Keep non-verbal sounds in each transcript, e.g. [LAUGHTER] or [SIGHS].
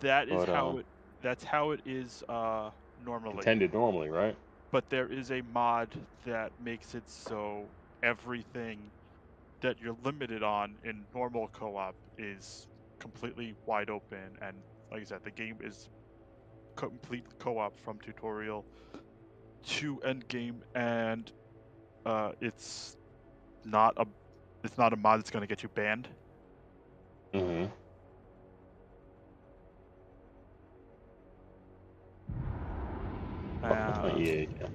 That is But, how um, it. That's how it is uh, normally. Intended normally, right? But there is a mod that makes it so everything that you're limited on in normal co-op is completely wide open, and like I said, the game is complete co-op from tutorial to end game, and uh, it's not a it's not a mod that's going to get you banned. Mm-hmm. That's my EA account.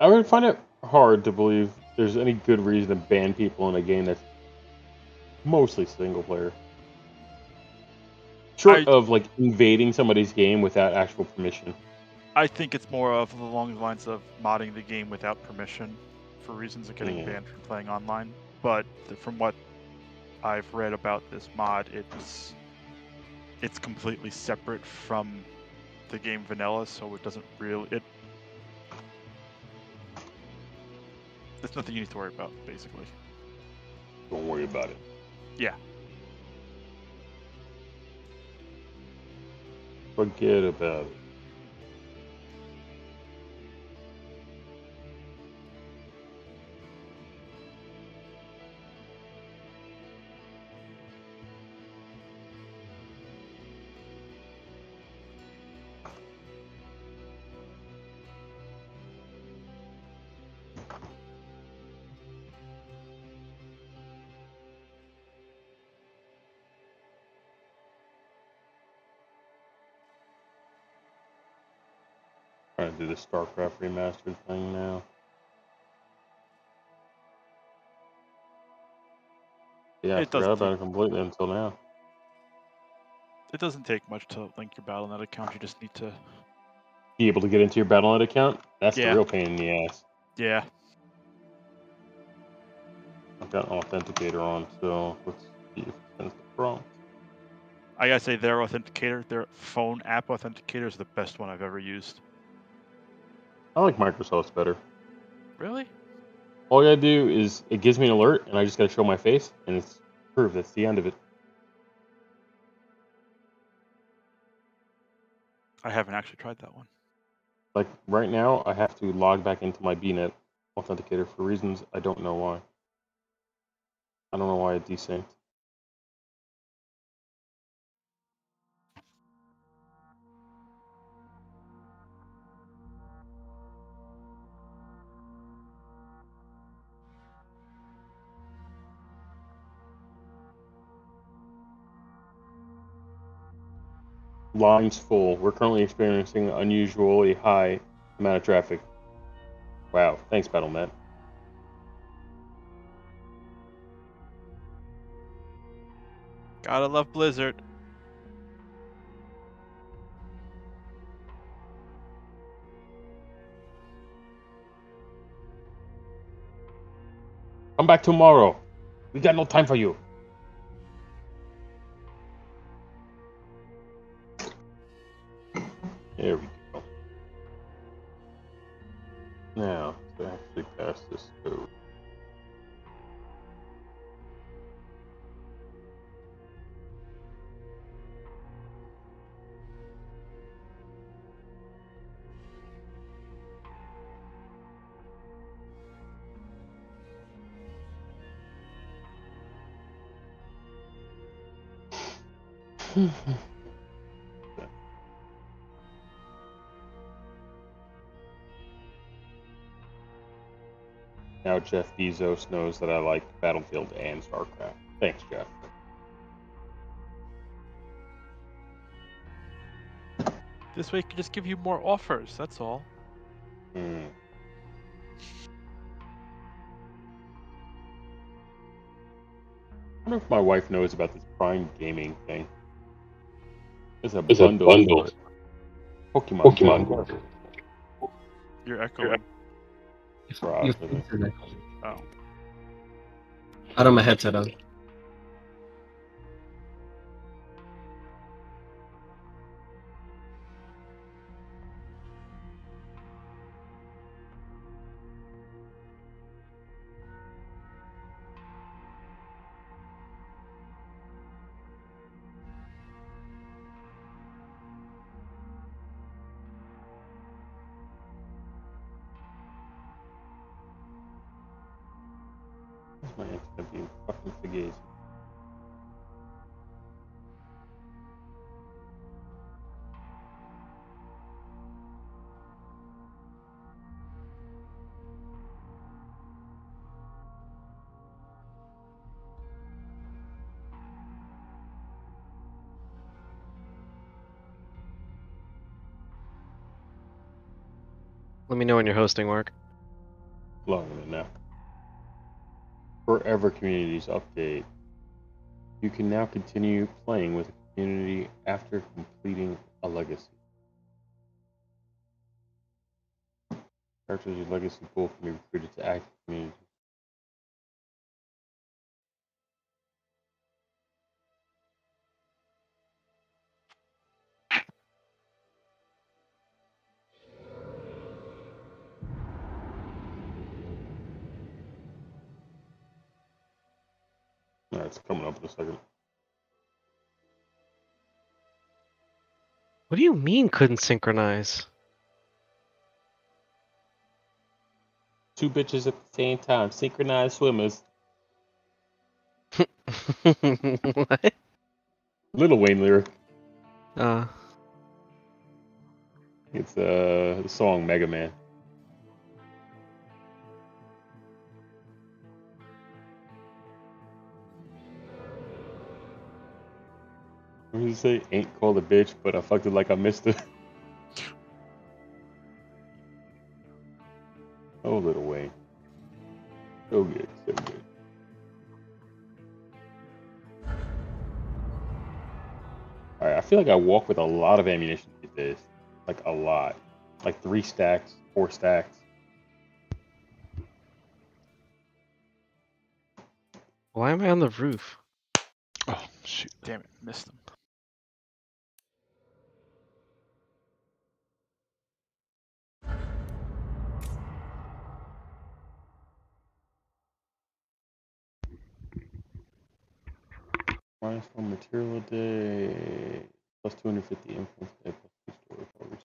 I would find it hard to believe there's any good reason to ban people in a game that's mostly single player. Short I- of like invading somebody's game without actual permission. I think it's more of along the lines of modding the game without permission for reasons of getting Yeah. banned from playing online. But from what I've read about this mod, it's it's completely separate from the game vanilla, so it doesn't really it. There's nothing you need to worry about, basically. Don't worry about it. Yeah. Forget about it. To do the StarCraft remastered thing now. Yeah, I It doesn't forgot about it completely until now. It doesn't take much to link your BattleNet account. You just need to, Be able to get into your BattleNet account? That's Yeah. the real pain in the ass. yeah. I've got an authenticator on, so let's see if it sends the prompt. I gotta say, their authenticator, their phone app authenticator, is the best one I've ever used. I like Microsoft's better. Really? All I gotta do is it gives me an alert, and I just gotta show my face, and it's approved. That's the end of it. I haven't actually tried that one. Like right now, I have to log back into my BNet authenticator for reasons I don't know why. I don't know why it desynced. Lines full. We're currently experiencing unusually high amount of traffic. Wow. Thanks, BattleNet. Gotta love Blizzard. Come back tomorrow. We got no time for you. Jeff Bezos knows that I like Battlefield and StarCraft. Thanks, Jeff. This way can just give you more offers, that's all. Hmm. I wonder if my wife knows about this Prime Gaming thing. It's a There's a bundle. bundle. for it. Pokemon. Pokemon. bundle. You're echoing. Right, Your really. Oh. I don't have my headset on. Let me know when you're hosting, Mark. Logging in now. Forever Communities update. You can now continue playing with a community after completing a legacy. Characters in your legacy pool can be recruited to active communities. Alright, it's coming up in a second. What do you mean couldn't synchronize? Two bitches at the same time, synchronized swimmers. [LAUGHS] what? Lil Wayne lyric. Uh, It's uh, the song Mega Man. What did you say? Ain't called a bitch, but I fucked it like I missed it. [LAUGHS] oh, Lil Wayne. So good, so good. Alright, I feel like I walk with a lot of ammunition these days. Like a lot. Like three stacks, four stacks. why am I on the roof? Oh shoot. Damn it, missed him. Minus one material a day, plus 250 influence a day, plus two storage hours.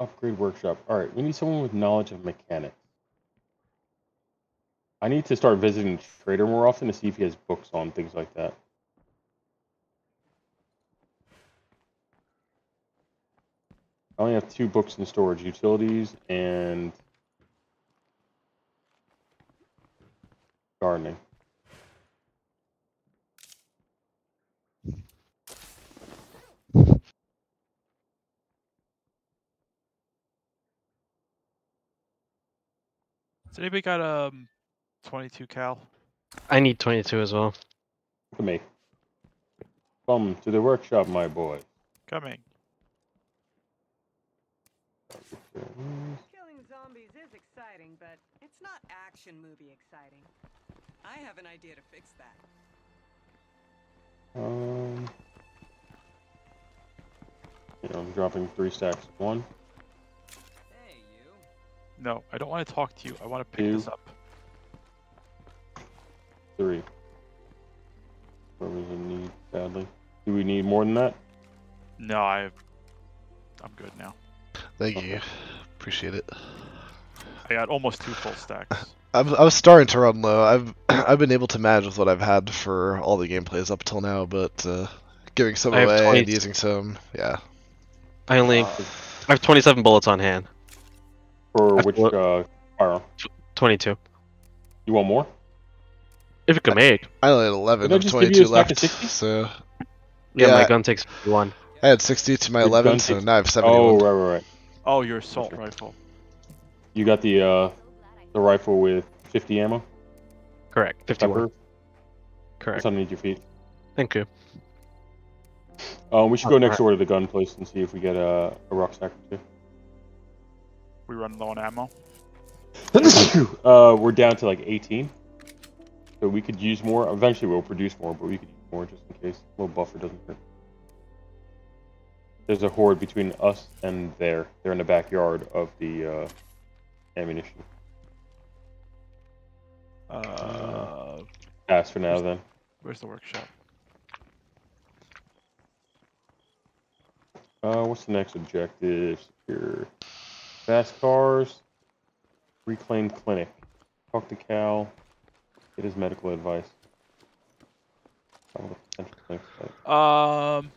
Upgrade workshop. Alright, we need someone with knowledge of mechanics. I need to start visiting Trader more often to see if he has books on things like that. I only have two books in storage utilities and gardening. Has anybody got um 22 cal? I need 22 as well. Look me. Come to the workshop, my boy. Coming. Killing zombies is exciting, but it's not action movie exciting. I have an idea to fix that. Um, yeah, I'm dropping three stacks. One, Hey, you. No, I don't want to talk to you. I want to pick this up. three. What we need badly. Do we need more than that? No, I. I'm good now. Thank Okay. you. Appreciate it. I got almost two full stacks. I was, I was starting to run low. I've [CLEARS THROAT] I've been able to manage with what I've had for all the gameplays up till now, but uh, giving some I away 20 and using some, yeah. I only Uh, I have 27 bullets on hand. for That's which what- uh, firearm? 22. You want more? If it can make. I only had 11 Did of just give you a 22 left, so Yeah, Yeah. my gun takes one. I had 60 to my Your 11, so takes- now I have Oh, right, right, right. Oh, your assault rifle. You got the uh, the rifle with 50 ammo. Correct. 51. Pepper. Correct. It's underneath your feet. Thank you. Um, we should go next Alright. door to the gun place and see if we get a, a rucksack or two. We run low on ammo. [COUGHS] uh, we're down to like 18. So we could use more. Eventually we'll produce more, but we could use more just in case. A little buffer doesn't hurt. There's a horde between us and there. They're in the backyard of the uh, ammunition. Uh, Pass for now then. where's the workshop? Uh, what's the next objective? Secure fast cars. Reclaimed clinic. Talk to Cal. Get his medical advice. Some of the potential clinic site. Um,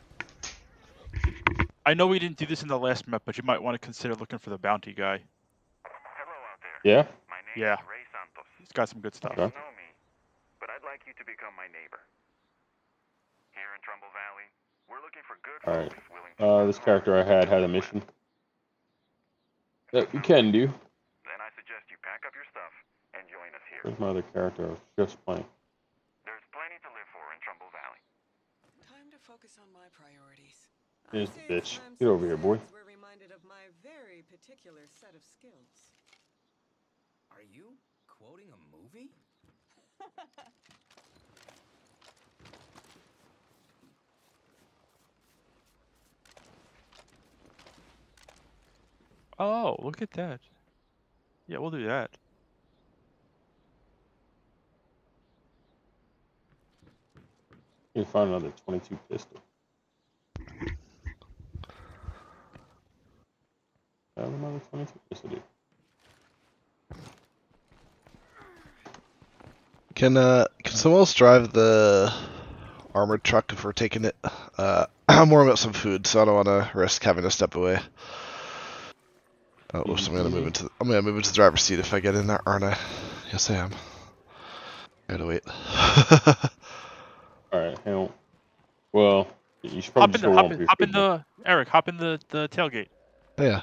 I know we didn't do this in the last map, but you might want to consider looking for the bounty guy. Hello out there. Yeah? My name Yeah. Is Ray Santos. He's got some good stuff. Okay. You don't know me, but I'd like you to become my neighbor. Here in Trumbull Valley, we're looking for good Alright. to Uh, this character I had had a mission that we can do. Then I suggest you pack up your stuff and join us here. Where's my other character I was just playing? There's plenty to live for in Trumbull Valley. Time to focus on my priorities. Here's the bitch. Get over here, boy. citizens Were reminded of my very particular set of skills. Are you quoting a movie? [LAUGHS] Oh, look at that. Yeah, we'll do that. You find another 22 pistol. Another 22 pistol, dude. Can uh can someone else drive the armored truck if we're taking it? Uh, [CLEARS THROAT] I'm worried about some food, so I don't want to risk having to step away. Oh, whoops! I'm gonna move into I'm gonna move into the driver's seat if I get in there, aren't I? Yes, I am. I Gotta wait. [LAUGHS] Alright, hang on. Well, you should Hop probably in just the hop in, hop in the Eric. Hop in the the tailgate. yeah.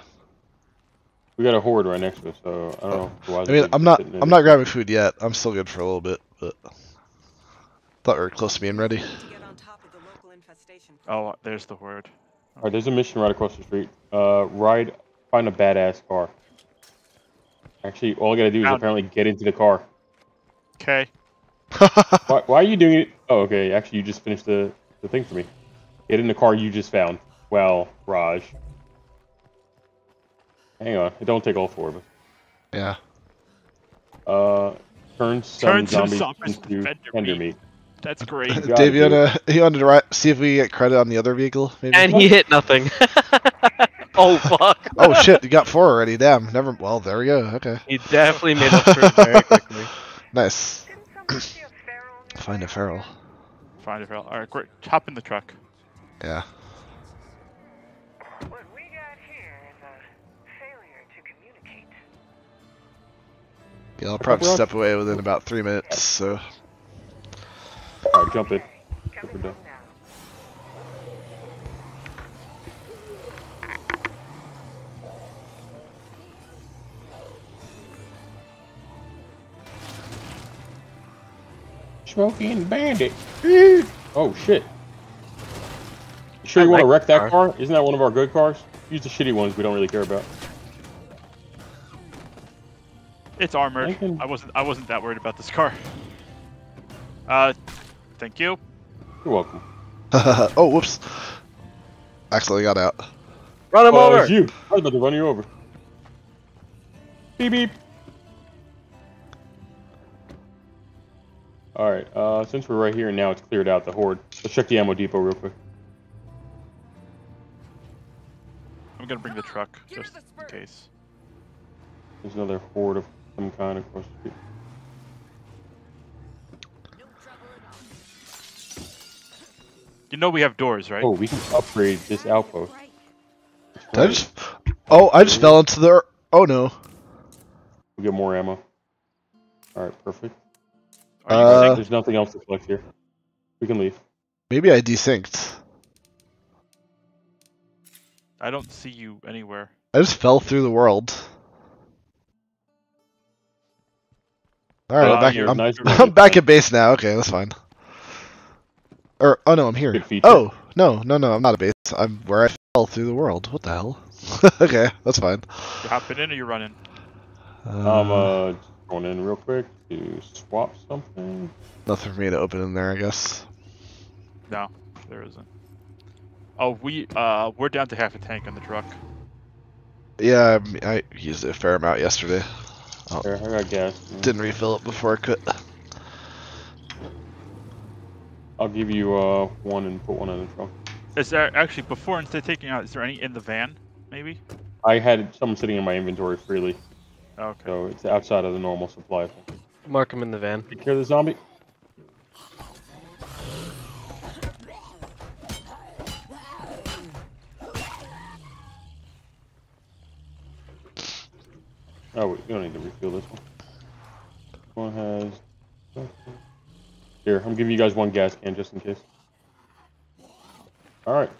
We got a horde right next to us, so I don't know. why I mean, I'm not I'm not grabbing food yet. I'm still good for a little bit, but thought we were close to being ready. To get on top of the local infestation. Oh, there's the word. Alright, there's a mission right across the street. Uh, ride, find a badass car. Actually, all I gotta do is Found it. apparently get into the car. Okay. [LAUGHS] Why, why are you doing it? Oh, okay. Actually, you just finished the, the thing for me. Get in the car you just found. Well, Raj. Hang on. It don't take all four of us. yeah. Uh, turn some Turn zombies zombies into into tender meat. meat. That's great. You got Dave, you wanna you wanted to ri see if we get credit on the other vehicle? Maybe. And he hit nothing. [LAUGHS] oh fuck. oh shit! You got four already. Damn. Never. Well, there we go. Okay. He definitely made up for it very [LAUGHS] quickly. Nice. Didn't someone see a feral Find a feral. All right, great. Hop in the truck. Yeah. Yeah, I'll probably Run. step away within about three minutes. So. Alright, jump it. Coming We're done. home. Smoking Bandit. oh, shit. You sure I you want to wreck that car. car? Isn't that one of our good cars? Use the shitty ones we don't really care about. It's armored. I can- I wasn't. I wasn't that worried about this car. Uh, thank you. You're welcome. [LAUGHS] oh, whoops. Accidentally got out. Run him Oh, over. it's you. I was about to run you over. Beep beep. Alright, uh, since we're right here and now it's cleared out the horde, let's check the ammo depot real quick. I'm gonna bring the truck just in case. There's another horde of some kind across the street. You know we have doors, right? Oh, we can upgrade this outpost. Did I just? Oh, I just fell into the. Oh no. We get more ammo. Alright, perfect. Are you Uh. There's nothing else to collect here. We can leave. Maybe I desynced. I don't see you anywhere. I just fell through the world. All right, Uh, I'm back. you're I'm, nice [LAUGHS] I'm back at base now. Okay, that's fine. Or oh no, I'm here. Oh no, no, no, I'm not at base. I'm where I fell through the world. What the hell? [LAUGHS] okay, that's fine. You hopping in or you running? I'm Uh, uh, going in real quick to swap something. nothing for me to open in there, I guess. No, there isn't. Oh, we uh, we're down to half a tank on the truck. Yeah, I, I used it a fair amount yesterday. There, I got gas. Didn't refill it before I quit. I'll give you uh one and put one in the trunk. Is there actually before instead of taking out? Is there any in the van? Maybe. I had some sitting in my inventory freely. Okay. So it's outside of the normal supply. Mark him in the van. Take care of the zombie. Oh, wait, you don't need to refill this one. This one has. Here, I'm giving you guys one gas can just in case. Alright.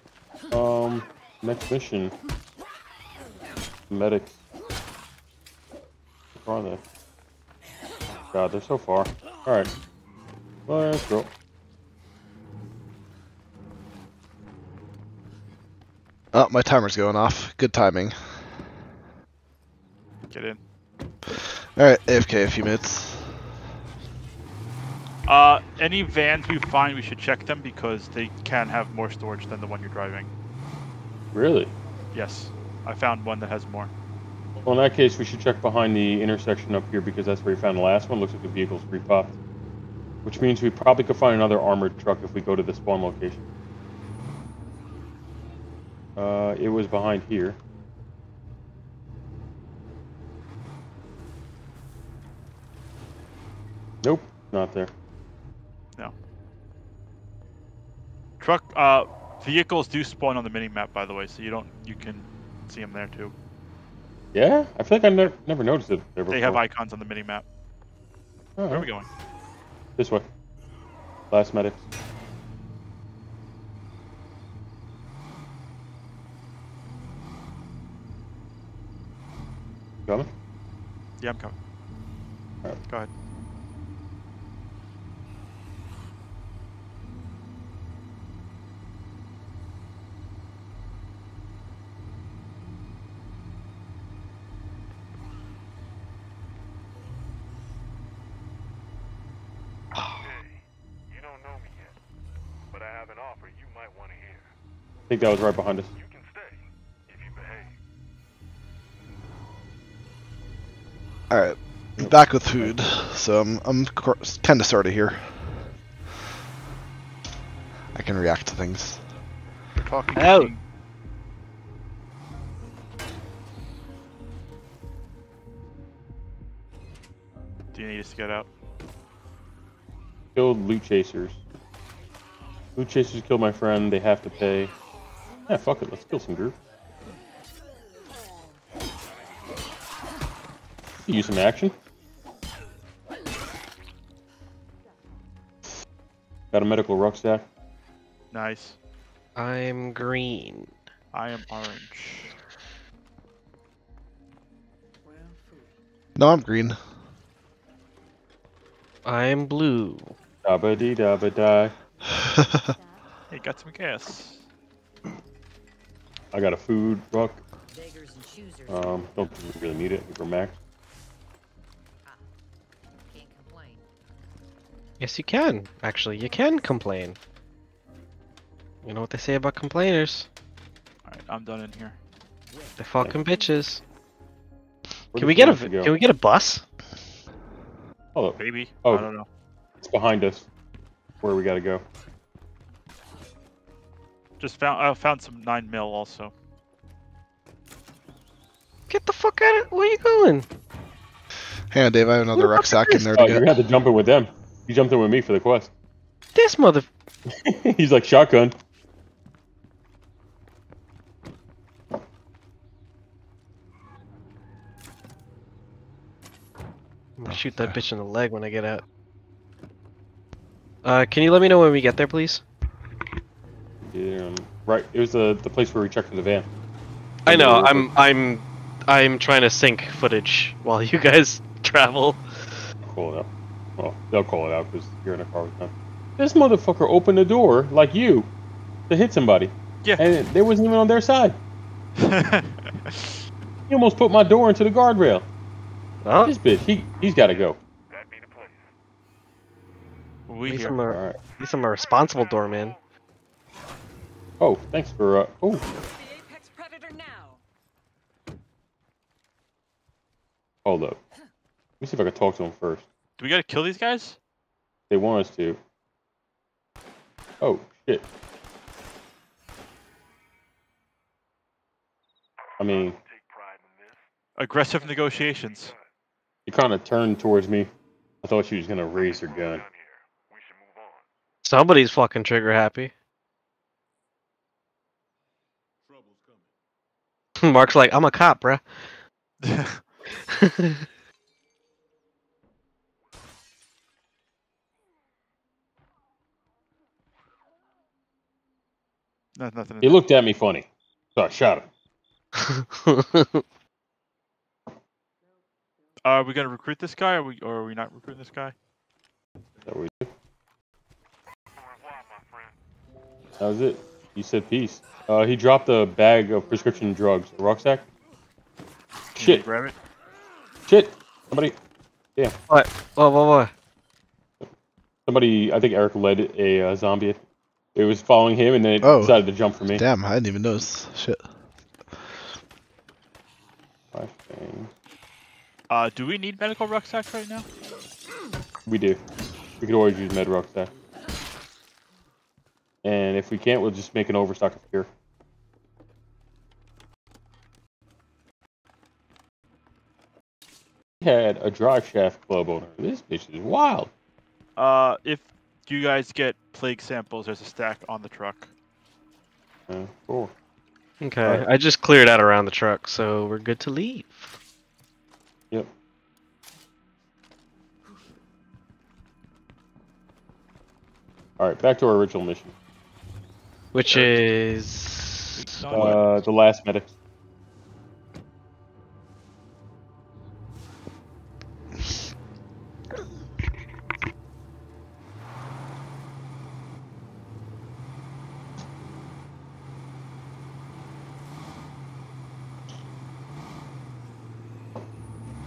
Um, next mission. Medics. Where are they? God, they're so far. Alright. Let's go. Oh, my timer's going off. Good timing. Get in. Alright, AFK a few minutes. Uh, any vans we find, we should check them because they can have more storage than the one you're driving. Really? Yes, I found one that has more. Well, in that case, we should check behind the intersection up here because that's where we found the last one. Looks like the vehicle's repopped. Which means we probably could find another armored truck if we go to the spawn location. Uh, it was behind here. Nope, not there. No. Truck, uh, vehicles do spawn on the mini map, by the way, so you don't, you can see them there too. Yeah, I feel like I never never noticed it. They have icons on the mini map. Oh, Where are we going? This way. Last medics. Coming? Yeah, I'm coming. Alright. Go ahead. Think that was right behind us. You can stay if you behave. Alright, back with food, so I'm, I'm kind of sort of here. I can react to things. Talking Out. Do you need us to get out? Killed loot chasers. Loot chasers killed my friend. They have to pay. Yeah, fuck it. Let's kill some group. Use some action. Got a medical rucksack. Nice. I'm green. I am orange. No, I'm green. I'm blue. Dabba dee dabba die. Hey, got some gas. I got a food ruck. Beggars and choosers. Um, don't really need it for max. Yes, you can. Actually, you can complain. You know what they say about complainers? Alright, I'm done in here. They fucking bitches. Where Can we get a go? Can we get a bus? Hold up. Maybe. Oh. I don't know. It's behind us. Where we gotta go. Just found I found some nine mil also. Get the fuck out of Where you going? Hang on, Dave. I have another Who the fuck is rucksack in there Oh, you're gonna have to jump in with them. You jumped in with me for the quest. [LAUGHS] This mother. [LAUGHS] He's like shotgun. I'm gonna shoot that bitch in the leg when I get out. Uh, can you let me know when we get there, please? Yeah, um, right. It was the the place where we checked for the van. I know. I'm I'm I'm trying to sync footage while you guys [LAUGHS] travel. Call it out. Well, they'll call it out because you're in a car with them. This motherfucker opened the door like you to hit somebody, Yeah. and they wasn't even on their side. [LAUGHS] He almost put my door into the guardrail. Oh, This bitch, he he's got to go. That'd be the place. we at least here. I'm a, All right. at least I'm a responsible doorman. Oh, thanks for uh. Oh, The apex predator now. hold up. Let me see if I can talk to him first. Do we gotta kill these guys? They want us to. Oh shit. I mean, Take pride in this. Aggressive negotiations. Good. She kind of turned towards me. I thought she was gonna raise her gun. Down here. We should move on. Somebody's fucking trigger happy. Mark's like, I'm a cop, bruh. [LAUGHS] [LAUGHS] No, nothing. He looked at me funny, so I shot him. [LAUGHS] Uh, are we gonna recruit this guy, or, we, or are we not recruiting this guy? That we do. Au revoir, my friend. That was it. He said peace. Uh, he dropped a bag of prescription drugs. A rucksack. Can Shit. Grab it. Shit. Somebody. Yeah. What? Whoa, whoa, whoa. Somebody. I think Eric led a uh, zombie. It was following him, and then it Oh. decided to jump for me. Damn, I didn't even notice. Shit. Flashbang. Uh, do we need medical rucksacks right now? We do. We could always use med rucksack. And if we can't, we'll just make an overstock of here. We had a drive shaft club owner. This bitch is wild. Uh, if you guys get plague samples, there's a stack on the truck. Uh, cool. Okay, Alright. I just cleared out around the truck, so we're good to leave. Yep. All right, back to our original mission. Which is. Uh, the last medic.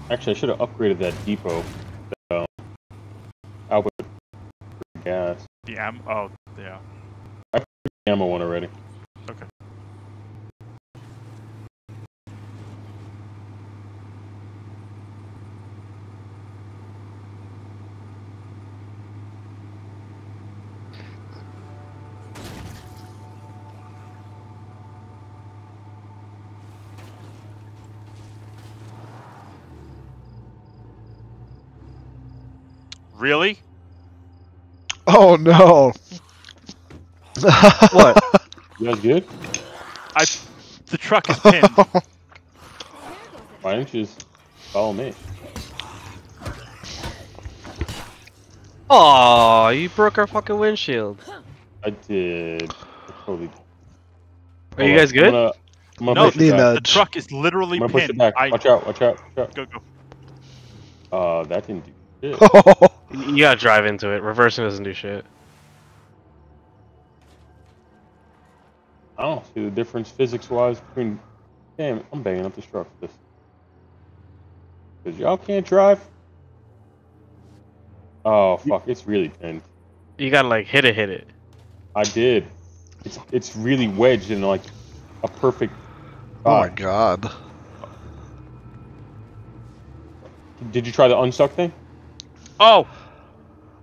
Actually, I should have upgraded that depot. Um, output for gas. The am. Oh, yeah. Ammo one already. Okay. Really? Oh no. What? You guys good? I. The truck is pinned. [LAUGHS] Why don't you just follow me? Oh, you broke our fucking windshield. I did. I totally. Are you guys good? I'm gonna, I'm gonna no, push Need it back. the truck is literally I'm gonna push it back. I Watch out! Watch out! Watch out! go go. Uh, that didn't do shit. You [LAUGHS] you gotta drive into it. Reversing doesn't do shit. I don't see the difference physics-wise between. Damn, I'm banging up this truck for this. Cause y'all can't drive. Oh fuck! It's really pinned. You gotta like hit it, hit it. I did. It's it's really wedged in like a perfect. Oh my god. Did you try the unstuck thing? Oh.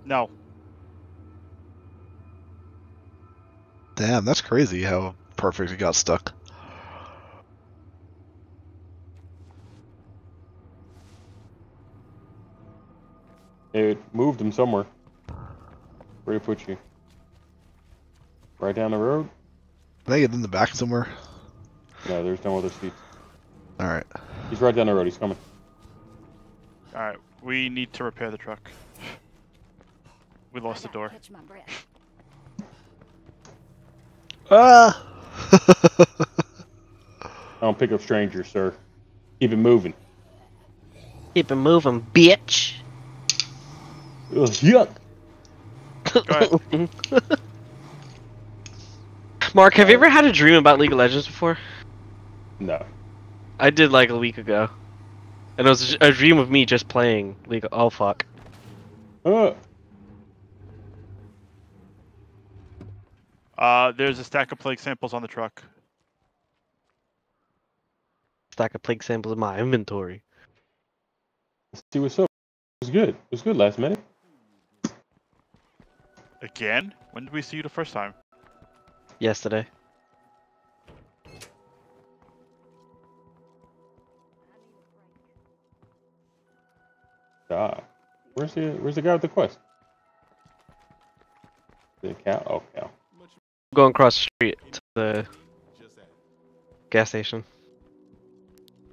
No. Damn, that's crazy how perfect it got stuck. It moved him somewhere. Where to put you? Right down the road? I think it's in the back somewhere? No, there's no other seats. Alright. He's right down the road. He's coming. All right. We need to repair the truck. We lost the door. Catch my breath. Ah! [LAUGHS] I don't pick up strangers, sir. Keep it moving. Keep it moving, bitch. Ugh, yuck. [LAUGHS] Mark, have you ever had a dream about League of Legends before? No. I did like a week ago. And it was a dream of me just playing League of... Oh, fuck. Uh, Uh, there's a stack of plague samples on the truck. Stack of plague samples in my inventory. let's see what's up. It was good. It was good last minute. Again? When did we see you the first time? Yesterday. Where's the Where's the guy with the quest? The cow. Oh, cow. Going across the street to the gas station.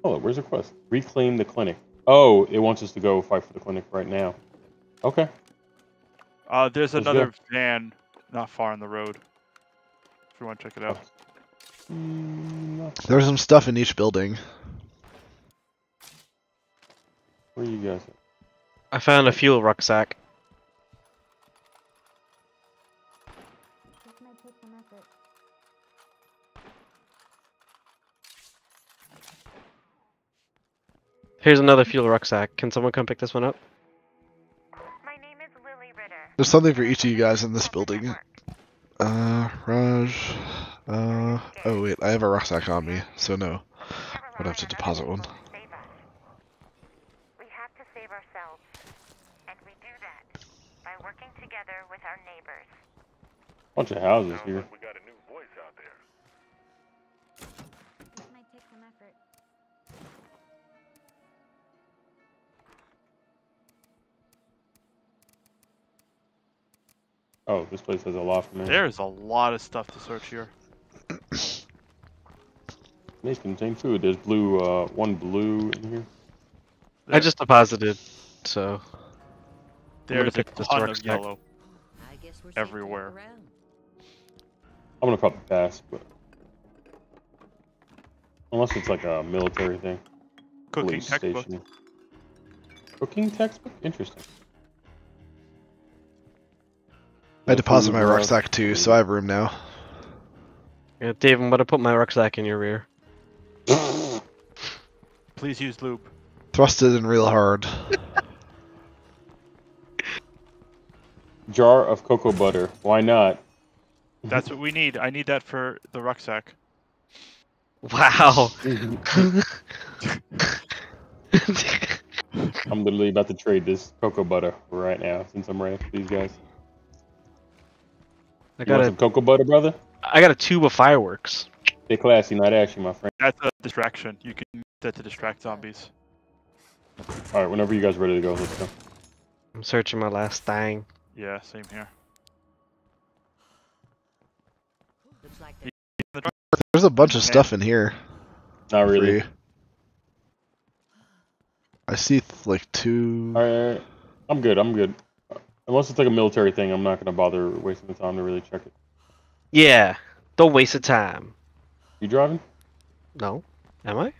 Oh, where's the quest? Reclaim the clinic. Oh, it wants us to go fight for the clinic right now. Okay. Uh, there's Let's go. another van not far on the road. If you want to check it out. Mm. There's some stuff in each building. Where you guys? at? I found a fuel rucksack. Here's another fuel rucksack. Can someone come pick this one up? My name is Lily Ritter. There's something for each of you guys in this building. Uh, Raj. Uh, oh wait, I have a rucksack on me, so no. I'd have to deposit one. Save us. We have Oh, this place has a lot for me. There's a lot of stuff to search here. [CLEARS THROAT] These contain food. There's blue. Uh, one blue in here. I just deposited, so There's a pick ton of rucksack. yellow. I guess we're safe to look Everywhere. I'm gonna probably pass, but unless it's like a military thing. Cooking Police textbook. station. Cooking textbook. Interesting. I No deposit my rucksack too, so I have room now. yeah, Dave, I'm gonna put my rucksack in your rear. Please use loop. Thrust it in real hard. [LAUGHS] Jar of cocoa butter. Why not? That's what we need. I need that for the rucksack. Wow. [LAUGHS] [LAUGHS] I'm literally about to trade this cocoa butter right now since I'm right after these guys. I You got want a some cocoa butter, brother? I got a tube of fireworks. Stay classy, not ashy, my friend. That's a distraction. You can use that to distract zombies. All right, whenever you guys are ready to go, let's go. I'm searching my last thing. Yeah, same here. Like There's a bunch of stuff in here. Not really. I see like two. All right, all right. I'm good. I'm good. Unless it's like a military thing, I'm not gonna bother wasting the time to really check it. Yeah. Don't waste the time. You driving? No. Am I?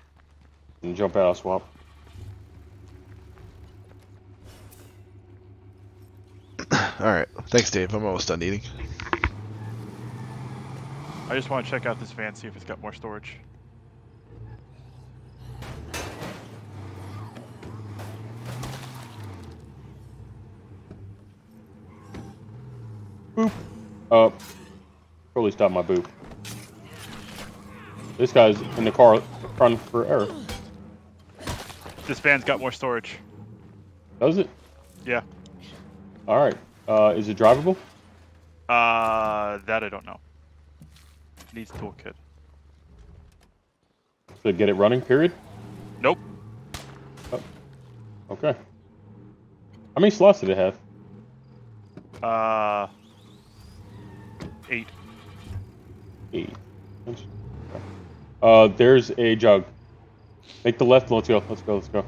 And jump out, I'll swap. [COUGHS] Alright, thanks, Dave. I'm almost done eating. I just want to check out this van, see if it's got more storage. Uh, probably stop my boop. This guy's in the car running for error. This van's got more storage. Does it? Yeah. All right. Uh, is it drivable? Uh, that I don't know. Needs toolkit. To get it running? Period. Nope. Okay. How many slots did it have? Uh, eight. Eight. Uh, there's a jug. Make the left. Let's go. Let's go. Let's go.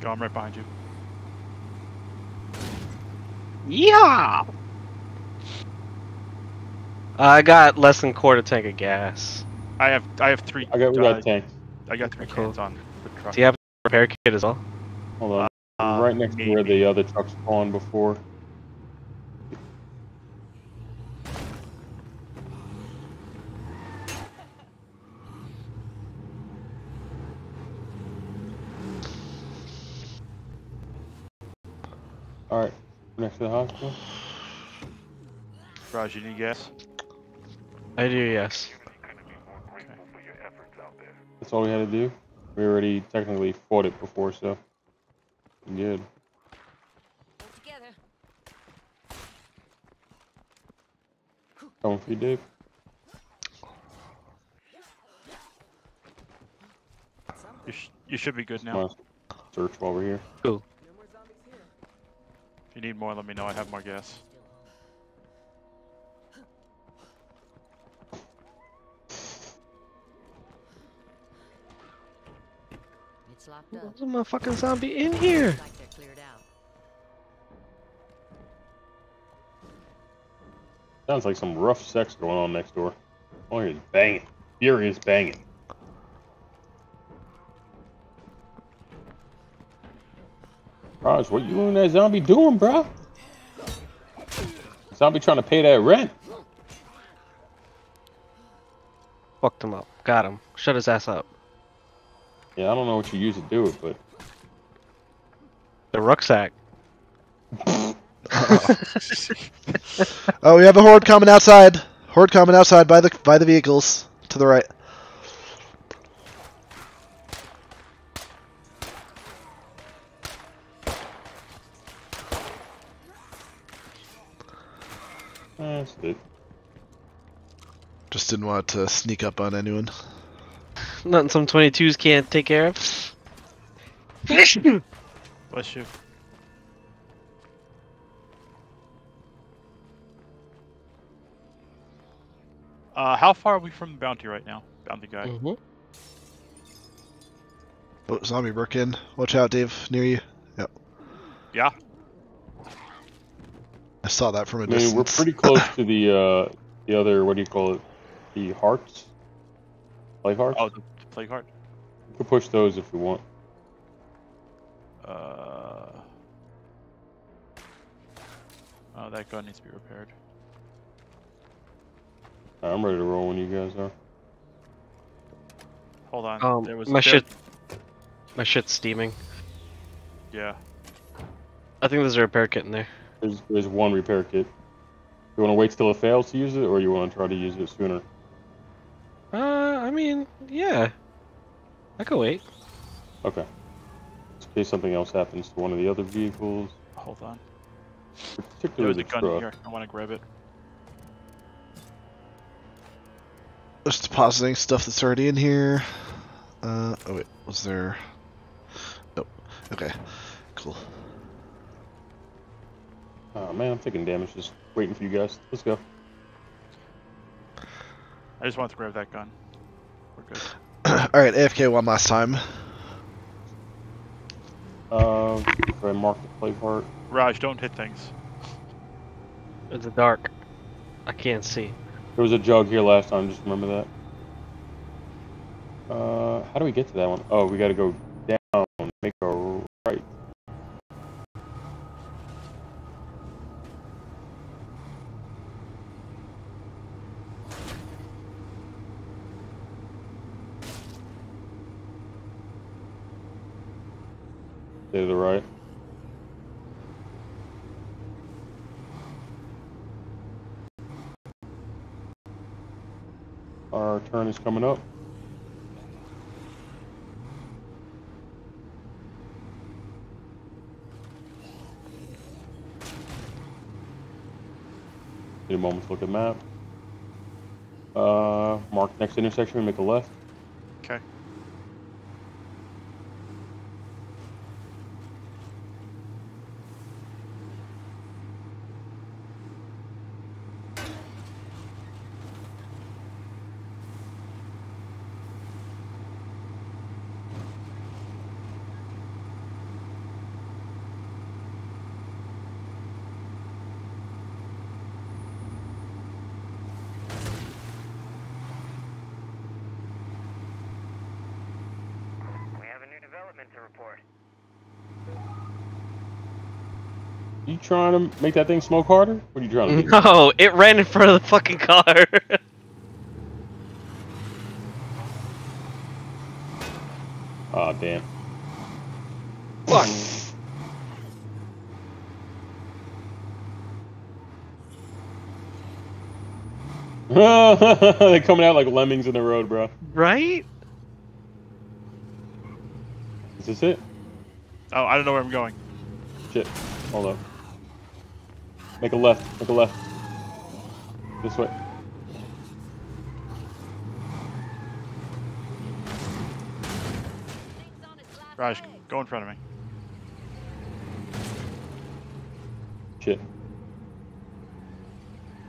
Go, I'm right behind you. Yeah. I got less than quarter tank of gas. I have I have three. I got we uh, got tanks. I got three Cool. cans on the truck. Do you have a repair kit as well? Hold on. Uh, right next to where the other trucks spawned before. All right, next to the hospital. Raj, you need gas? I do, yes. Couldn't be more grateful for your efforts out there. That's all we had to do. We already technically fought it before, so Good. Together. Comfy dick. You, sh you should be good now. Search while we're here. Cool. If you need more, let me know. I have more gas. It's locked up. There's a motherfucking zombie in here. Looks like they're cleared out. Sounds like some rough sex going on next door. Oh, he's banging. Furious banging. Raj, what you and that zombie doing, bro? Zombie trying to pay that rent. Fucked him up. Got him. Shut his ass up. Yeah, I don't know what you use to do it, but The rucksack. [LAUGHS] Oh, we have a horde coming outside. Horde coming outside by the by the vehicles to the right. that's it. Just didn't want to sneak up on anyone. Nothing some 22s can't take care of. [LAUGHS] Bless you. Uh, how far are we from the bounty right now? Bounty guy. Mhm. Oh, zombie broke in. Watch out, Dave. Near you. Yep. Yeah. I saw that from a I mean, distance. we're pretty close [LAUGHS] to the uh, the other. What do you call it? The hearts. Life hearts. Oh, the, the plague heart. We can push those if we want. Uh. Oh, that gun needs to be repaired. Alright, I'm ready to roll when you guys are. Hold on. Um, there was my shit. My shit's steaming. Yeah. I think there's a repair kit in there. There's there's one repair kit. You want to wait till it fails to use it, or you want to try to use it sooner? Uh, I mean, yeah. I could wait. Okay. In case something else happens to one of the other vehicles, Hold on. There was a gun truck. here. I want to grab it. Just depositing stuff that's already in here. Uh, oh wait, was there? Nope. Okay, cool. Oh man, I'm taking damage. Just waiting for you guys. Let's go. I just wanted to grab that gun. We're good. [CLEARS THROAT] All right, AFK one last time. Um, do I mark the plague heart? Raj, don't hit things. It's dark. I can't see. There was a jug here last time. Just remember that. Uh, how do we get to that one? Oh, we got to go down, make a right. Stay to the right. Our turn is coming up. Need a moment to look at map. Uh, mark next intersection and make a left. Okay. We have a new development to report. You trying to make that thing smoke harder? What are you trying to do? [LAUGHS] No, it ran in front of the fucking car. [LAUGHS] Aw, damn. Fuck. [LAUGHS] They're coming out like lemmings in the road, bro. right? Is this it? Oh, I don't know where I'm going. Shit. Hold up. Make a left. Make a left. This way. Raj, go in front of me. Shit.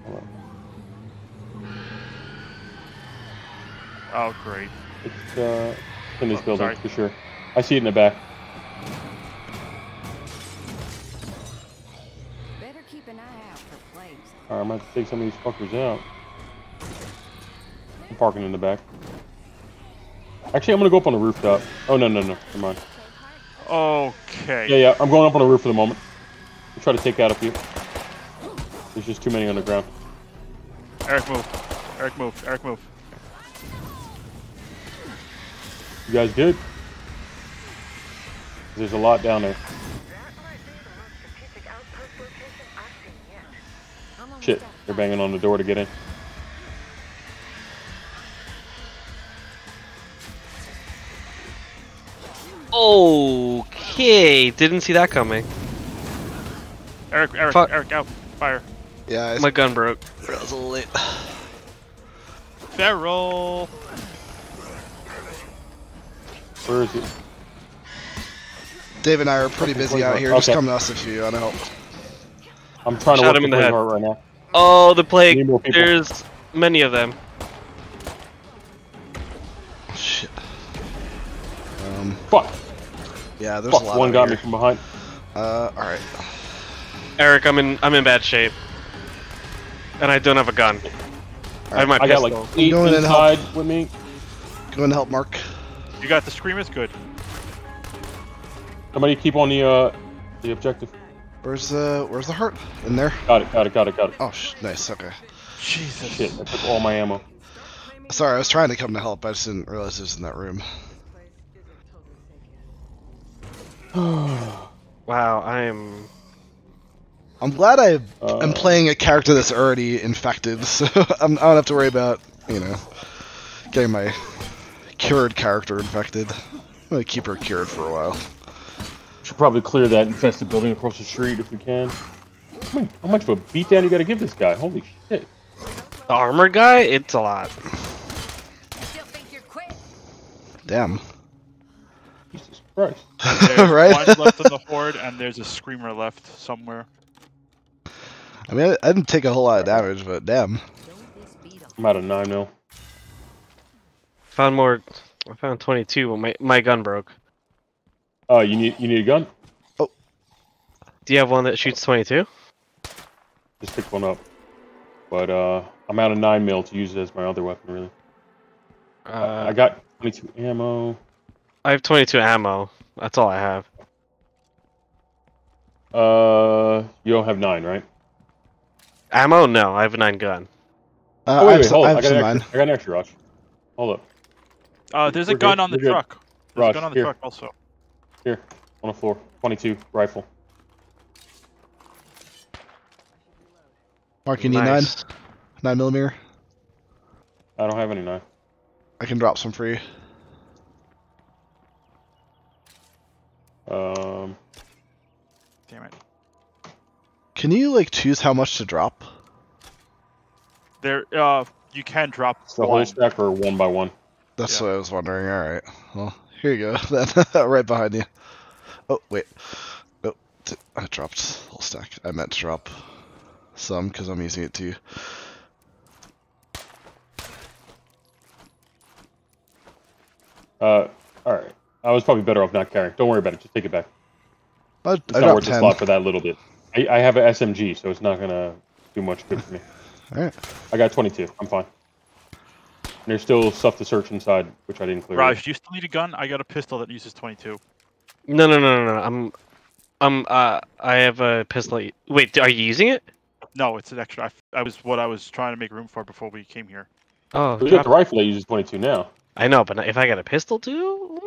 Hold on. Oh, great. It's uh, in this Oh, building sorry. for sure. I see it in the back. Gonna have to take some of these fuckers out. I'm parking in the back. Actually, I'm gonna go up on the rooftop. Oh no no no, never mind. Okay. Yeah yeah, I'm going up on the roof for the moment. We'll try to take out a few. There's just too many on the ground. Eric, move. Eric, move. Eric, move. You guys good? There's a lot down there. Shit, they're banging on the door to get in. Okay, didn't see that coming. Eric, Eric, Fuck. Eric, out. Fire. Yeah, I My gun broke. I was a little late. [SIGHS] Feral. Where is it? Dave and I are pretty busy out here. Just come to us if you want to help. I'm trying to Shot work him in the the head. right now. Oh, the plague. Need. There's many of them. Shit. Um, Fuck! yeah, there's Fuck! a lot. One out got here. me from behind. Uh, all right. Eric, I'm in I'm in bad shape. And I don't have a gun. I have my I got like eight going in and help. with me. Go and help Mark. You got the screamers? Good. Somebody keep on the uh the objective. Where's the Where's the heart? In there. Got it, got it, got it, got it. Oh, sh- nice. Okay. Jesus. Shit, I took all my ammo. Sorry, I was trying to come to help. I just didn't realize it was in that room. [SIGHS] Wow, I'm I'm glad I Uh, am playing a character that's already infected, [LAUGHS] so I'm, I don't have to worry about you know getting my cured character infected. I'm gonna keep her cured for a while. Should probably clear that infested building across the street if we can. How much- How much of a beatdown you gotta give this guy? Holy shit. the armored guy, it's a lot. Still think you're quick? Damn. Jesus Christ. [LAUGHS] [LAUGHS] There's Right? one left in the horde, and there's a screamer left somewhere. I mean, I, I didn't take a whole lot of damage, but damn. Don't this beat 'em. I'm out of 9 mil. Found more I found 22, but my, my gun broke. Uh, you need you need a gun? Oh. Do you have one that shoots 22? Just pick one up. But uh, I'm out of 9 mil to use it as my other weapon, really. Uh, I got 22 ammo. I have 22 ammo. That's all I have. Uh, you don't have 9, right? Ammo? No, I have a 9 gun. Uh, Oh, I wait, have wait, hold I on. I got, some an mine. extra, I got an extra, Rush. Hold up. Uh, there's a We're gun good, on the we're good. truck. There's Raj, a gun on the here. truck also. Here, on the floor. 22 rifle. Mark, you need Nice. nine? Nine millimeter? I don't have any 9. I can drop some for you. Um, Damn it. Can you like choose how much to drop? There. Uh, you can drop it's the whole stack or one by one. That's Yeah. what I was wondering. All right. Well, here you go. [LAUGHS] Right behind you. Oh wait. Oh, I dropped a whole stack. I meant to drop some because I'm using it too. Uh, alright. I was probably better off not carrying. Don't worry about it. Just take it back. I, It's I not worth the slot for that little bit. I, I have an SMG, so it's not gonna do much good for me. All right. I got 22. I'm fine. And there's still stuff to search inside, which I didn't clear. yet. Raj, do you still need a gun? I got a pistol that uses 22. No, no, no, no, no. I'm, I'm, uh, I have a pistol. Wait, are you using it? No, it's an extra. I was what I was trying to make room for before we came here. Oh, We got drop- the rifle that uses 22 now. I know, but if I got a pistol too,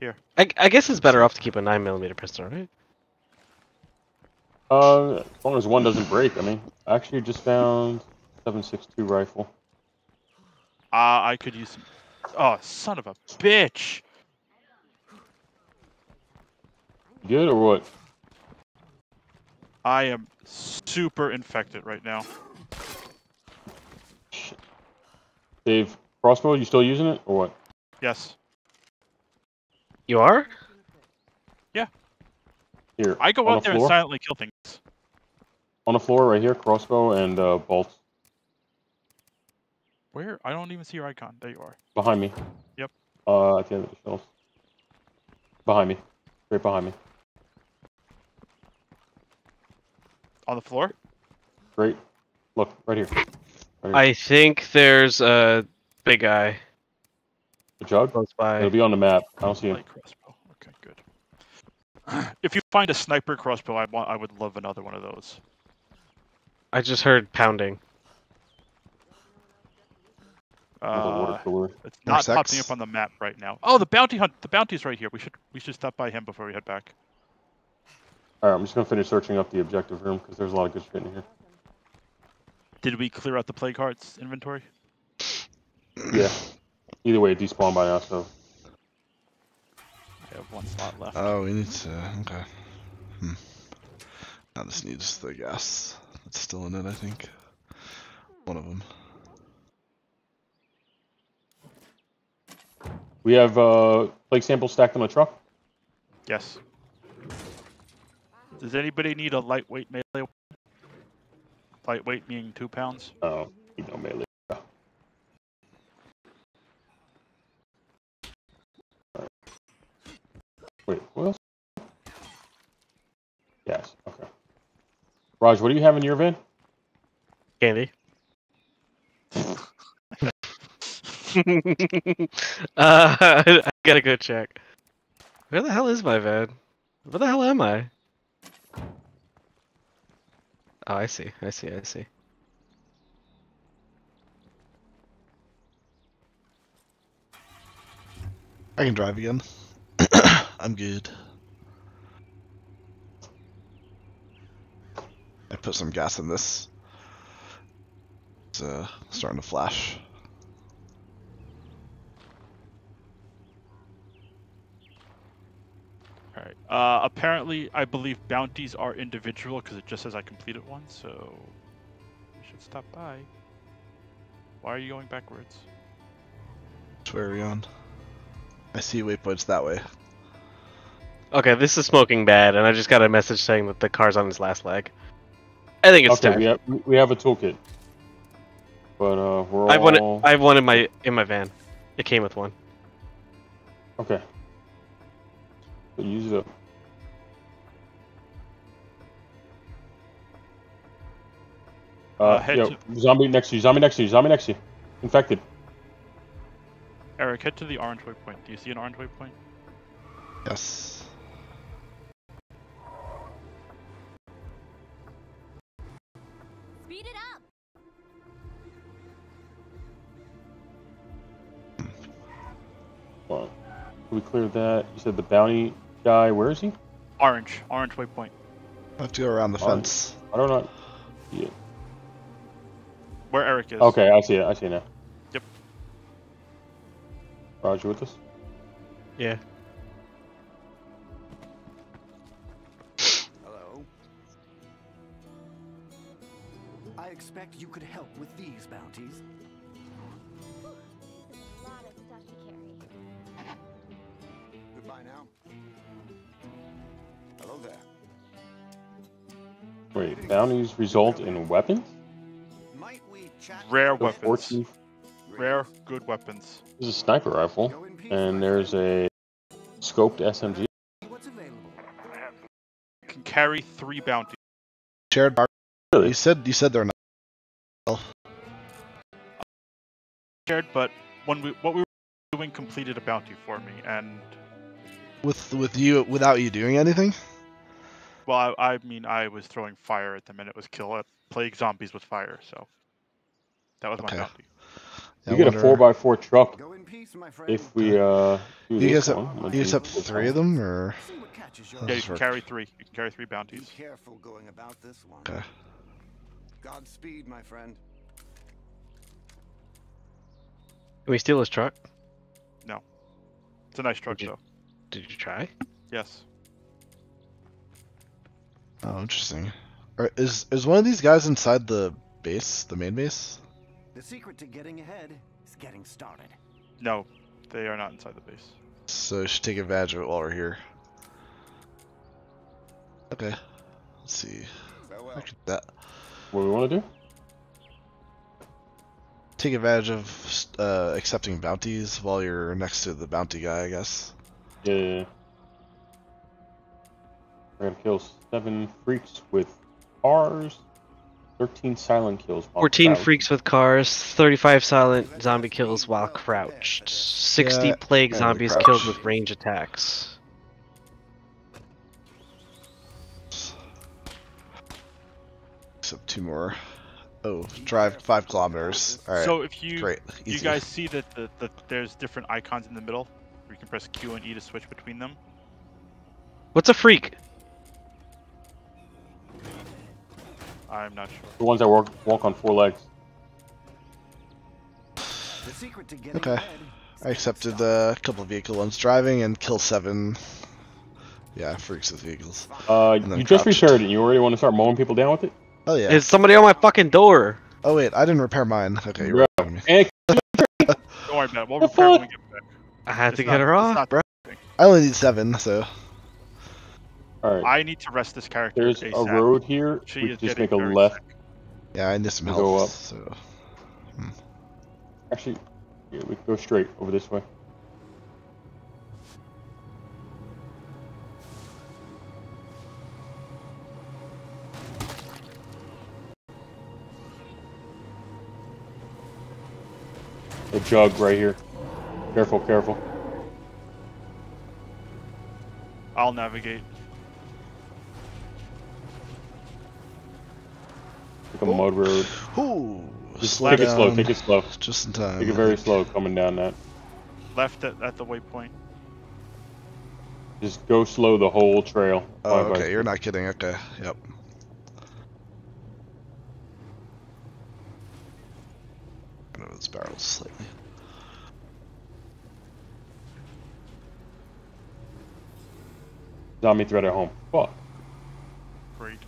Here. I, I guess it's better off to keep a nine millimeter pistol, right? Uh, as long as one doesn't break. I mean, I actually just found 7.62 rifle. Uh, I could use some. Oh, son of a bitch! Good or what? I am super infected right now. Dave, crossbow, you still using it or what? Yes. You are? Yeah. Here. I go out the there and silently kill things. On the floor right here, crossbow and uh, bolts Where? I don't even see your icon. There you are. behind me. Yep. Uh, at the end of the shelves. Behind me. Right behind me. On the floor? Great. Look, right here. Right here. I think there's a big guy The jug? close by. It'll be on the map. I don't see him. Crossbow. Okay, good. [CLEARS THROAT] if you find a sniper crossbow, I want. I would love another one of those. I just heard pounding. There's a water Uh, it's Number not popping up on the map right now. Oh, the bounty hunt. The bounty's right here. We should. We should stop by him before we head back. Alright, I'm just gonna finish searching up the objective room because there's a lot of good shit in here. Did we clear out the plague heart's inventory? Yeah. Either way, it despawned by now, so. I have one slot left. Oh, we need to. Okay. Hmm. Now this needs the gas. It's still in it, I think. One of them. We have uh, plague samples stacked on the truck. Yes. Does anybody need a lightweight melee? Lightweight meaning two pounds. Oh, you know, melee. Alright. Wait, what else? Yes, okay. Raj, what do you have in your van? Candy. [LAUGHS] [LAUGHS] uh, [LAUGHS] I gotta go check. Where the hell is my van? Where the hell am I? Oh, I see. I see. I see. I can drive again. [COUGHS] I'm good. I put some gas in this. It's uh, starting to flash. All right. Uh, apparently, I believe bounties are individual because it just says I completed one. So we should stop by. Why are you going backwards? Which way are we on? I see waypoints that way. Okay, this is smoking bad, and I just got a message saying that the car's on his last leg. I think it's okay, time. we have we have a toolkit, but uh, we're all I have one. I have one in my in my van. It came with one. okay. So use it up. Uh, head yo, zombie next to you. Zombie next to you. Zombie next to you. Infected. Eric, head to the orange waypoint. Do you see an orange waypoint? Yes. Speed it up. Hold on. We cleared that. You said the bounty guy. Where is he? Orange. Orange waypoint. I have to go around the Orange. fence. I don't know. Yeah. Where Eric is. Okay, I see it. I see it now. Yep. Roger with us. Yeah. Hello. I expect you could help with these bounties. A lot of stuff to carry. Goodbye now. Hello there. Wait, bounties result in weapons? Might we chat? Rare weapons. 14 Rare, good weapons. There's a sniper rifle, and there's a scoped SMG. What's available? Can carry three bounties. Shared bar. Really? You said you said they're not. Shared, but when we what we were doing completed a bounty for me, and With with you without you doing anything. well, I, I mean, I was throwing fire at them, and it was kill it, plague zombies with fire. So that was my Okay. bounty. I You get a 4x4 truck Go in peace, my friend. if we uh do You guys one. have Let's you guys see have three of them or See what catches your Yeah, you can carry three. You can carry three Be bounties. careful going about this one. okay? Godspeed, my friend. Can we steal his truck? No. It's a nice truck, Did you- though. Did you try? Yes. Oh, interesting. Are, is is one of these guys inside the base, the main base? The secret to getting ahead is getting started. No, they are not inside the base. So we should take advantage of it while we're here. Okay. Let's see. Farewell. that. What do we want to do? Take advantage of uh, accepting bounties while you're next to the bounty guy, I guess. Yeah, yeah. We're gonna kill seven freaks with ours. 13 silent kills. 14 crouched. freaks with cars, 35 silent zombie kills while crouched, 60 yeah, plague zombies killed with range attacks. So two more. Oh, drive five kilometers. All right. So if you Great. you guys see that the, the there's different icons in the middle, you can press Q and E to switch between them. What's a freak? I'm not sure. The ones that walk walk on four legs. The secret to getting Okay. I accepted a couple of vehicle ones driving and kill seven. Yeah, freaks with vehicles. Uh, you just crouched. repaired it. You already want to start mowing people down with it? Oh yeah. Is somebody on my fucking door? Oh wait, I didn't repair mine. Okay, you're right. me. [LAUGHS] Don't worry about it. We'll repair when we get back. I had It's to not- get her off, bro. I only need seven, so all right. I need to rest this character. There's a road here. She we is just make a left. sick. yeah, I need some We help. go up. So hmm. Actually, yeah, we can go straight over this way. A jug right here. Careful, careful. I'll navigate. Like a mud road. Ooh, Just slow take it slow, take it slow. Just in time. Take it very slow coming down that. Left at, at the waypoint. Just go slow the whole trail. Oh, Five by okay, you're not kidding. Okay, yep. Move its barrels slightly. Zombie threat at home. Fuck. Great.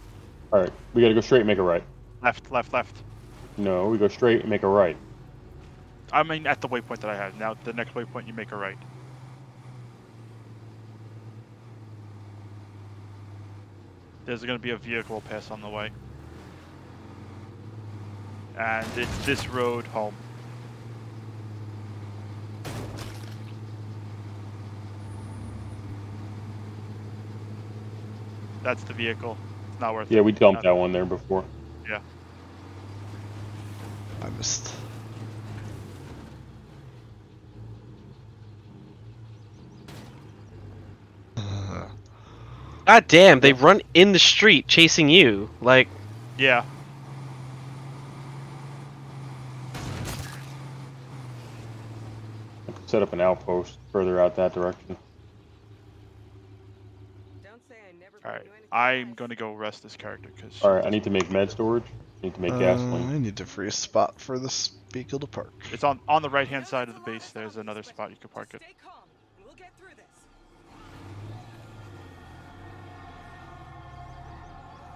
Alright, we gotta go straight and make a right. Left, left, left. No, we go straight and make a right. I mean, at the waypoint that I had. Now, the next waypoint, you make a right. There's going to be a vehicle pass on the way. And it's this road home. That's the vehicle. It's not worth it. Yeah, we dumped Not- that one there before. Yeah. I missed. Uh, God damn, they run in the street chasing you. Like, Yeah. Set up an outpost further out that direction. I never All right. bring you anything I'm going to go rest this character because. Alright, I need to make med storage. I need to make uh. I need to free a spot for this vehicle to park. It's on on the right hand side of the base. There's another spot you could park it. Stay calm, and we'll get through this.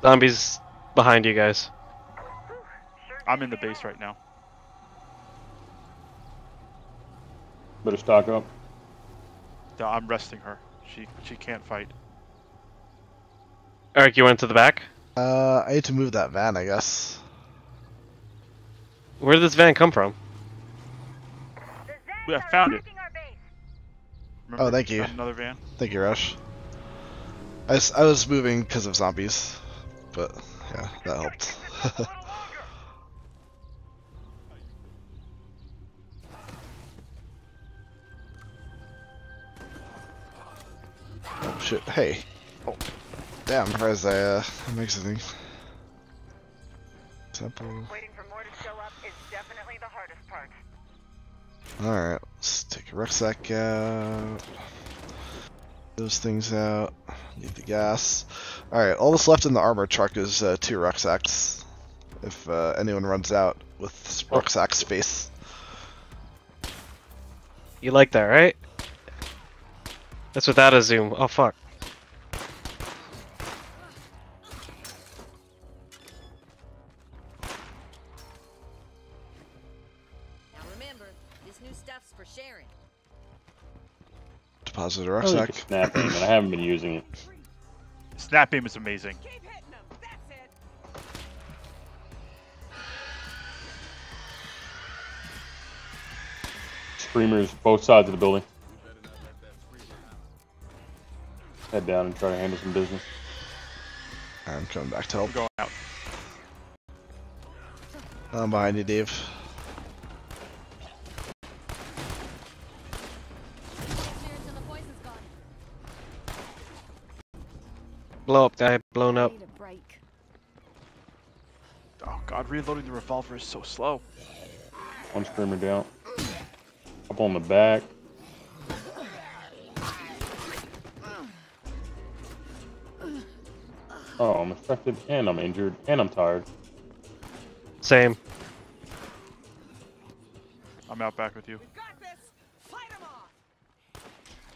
zombies behind you guys. I'm in the base right now. Better stock up. No, I'm resting her. She she can't fight. Eric, you went to the back? Uh, I need to move that van, I guess. Where did this van come from? We- I found it. attacking our base. Remember, Oh, thank you. Another van. Thank you, Rush. I I was moving because of zombies, but yeah, that helped. oh [LAUGHS] shit! Hey. Damn, surprised I uh, I'm exiting. Temple. Waiting for more to show up is definitely the hardest part. Alright, let's take a rucksack out. Those things out. Leave the gas. Alright, all that's left in the armor truck is uh, two rucksacks. If uh, anyone runs out with s- rucksack space. You like that, right? That's without a zoom. Oh fuck. Now remember, this new stuff's for sharing. Deposit a Oh, rucksack. could snap it, and I haven't been using it. Snap beam is amazing. Keep hitting them. That's it. Screamers both sides of the building. Head down and try to handle some business. I'm coming back to I'm help. going out. I'm behind you, Dave. Blow up guy, blown up. Need a break. Oh god, reloading the revolver is so slow. One screamer down. Up on the back. Oh, I'm affected and I'm injured and I'm tired. Same. I'm out back with you. We've got this. Fight them off.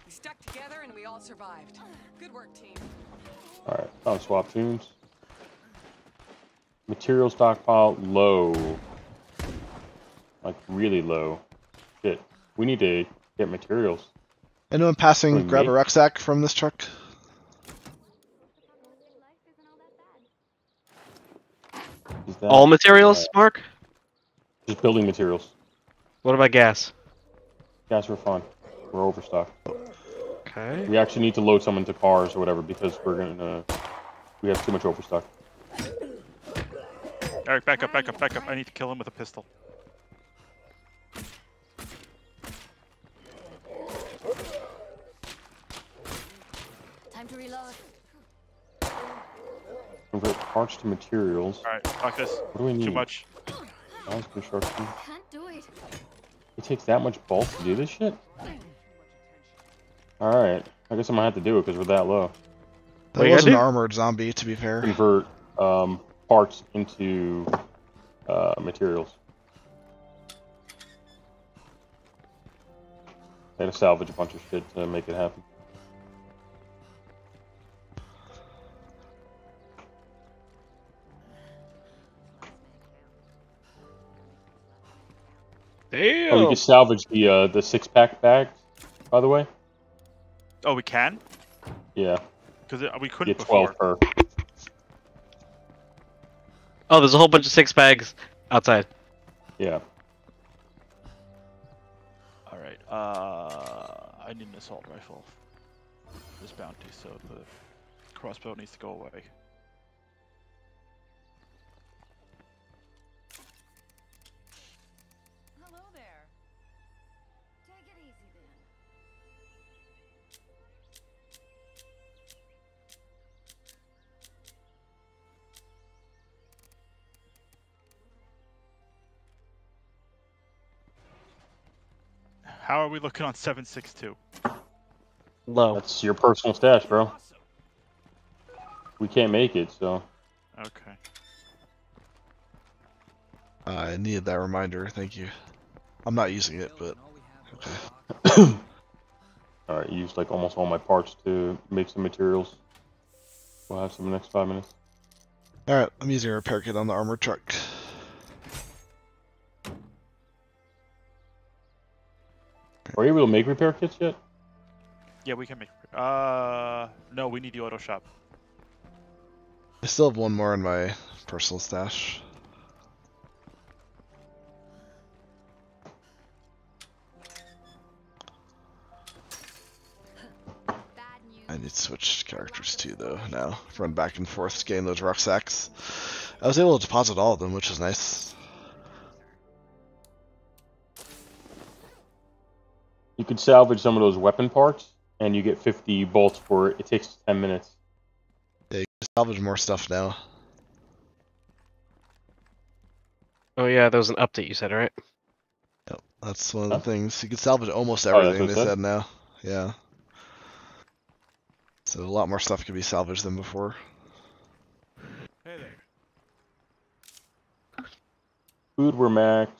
We stuck together and we all survived. Good work, team. Alright, found oh, swap tunes. Material stockpile low. Like really low. Shit. We need to get materials. Anyone passing, Wait, grab me? a rucksack from this truck. Is that All materials, Mark? just building materials? What about gas? Guys, we're fine. We're overstocked. Okay. We actually need to load some into cars or whatever because we're gonna we have too much overstock. Eric, back up, back up, back up. I need to kill him with a pistol. Time to reload. Convert parts to materials. Alright, fuck this. What do we need? Too much. Balance construction. Can't do it. It takes that much bulk to do this shit? Alright. I guess I'm gonna have to do it because we're that low. That What you was an armored zombie, to be fair. Convert um, parts into uh, materials. I had to salvage a bunch of shit to make it happen. Damn. Oh, you can salvage the uh, the six pack bags, by the way. Oh, we can? Yeah, Because we couldn't get before. twelve per. Oh, there's a whole bunch of six bags outside. Yeah. Alright, uh, I need an assault rifle. This bounty, so the crossbow needs to go away. How are we looking on 762? Low. That's your personal stash, bro. We can't make it, so Okay. Uh, I needed that reminder. Thank you. I'm not using it, but Okay. [COUGHS] Alright, used like almost all my parts to make some materials. We'll have some in the next five minutes. all right. I'm using a repair kit on the armor truck. Are you able to make repair kits yet? Yeah, we can make. Uh, no, we need the auto shop. I still have one more in my personal stash. I need to switch characters too, though. Now run back and forth to gain those rucksacks. I was able to deposit all of them, which is nice. You could salvage some of those weapon parts, and you get 50 bolts for it. It takes 10 minutes. Yeah, you can salvage more stuff now. Oh yeah, there was an update you said, right? Yep, that's one of Huh? the things. You can salvage almost Oh, everything. what they said? said now. Yeah. So a lot more stuff can be salvaged than before. Hey there. Food, we're max.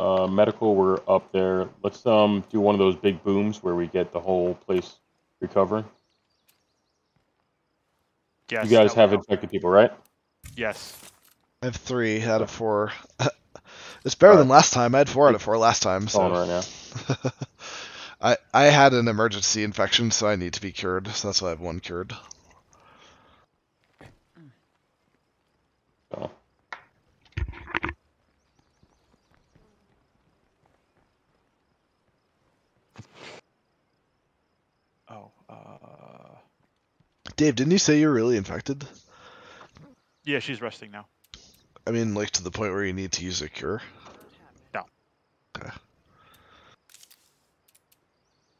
Uh, medical, we're up there. Let's um do one of those big booms where we get the whole place recovering. Yes. you guys have would help. infected people, right? Yes. I have three out of four. [LAUGHS] it's better than last time. I had four out of four last time. So right now. [LAUGHS] I I had an emergency infection, so I need to be cured. So that's why I have one cured. Dave, didn't you say you're really infected? yeah, she's resting now. I mean, like to the point where you need to use a cure. No. Okay.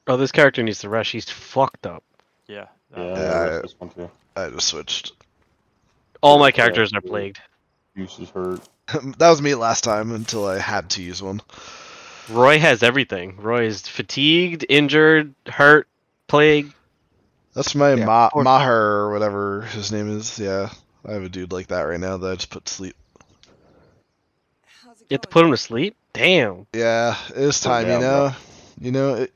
Oh, this character needs to rush. He's fucked up. Yeah. yeah, uh, I Yeah, I- this one too. I just switched. All my Yeah, characters are plagued. Use is hurt. [LAUGHS] that was me last time until I had to use one. Roy has everything. Roy is fatigued, injured, hurt, plagued. That's my Yeah, Ma- or- Maher or whatever his name is. Yeah, I have a dude like that right now that I just put to sleep. You have to put him to sleep? Damn. Yeah, it's was time, you down, bro. know. You know, it,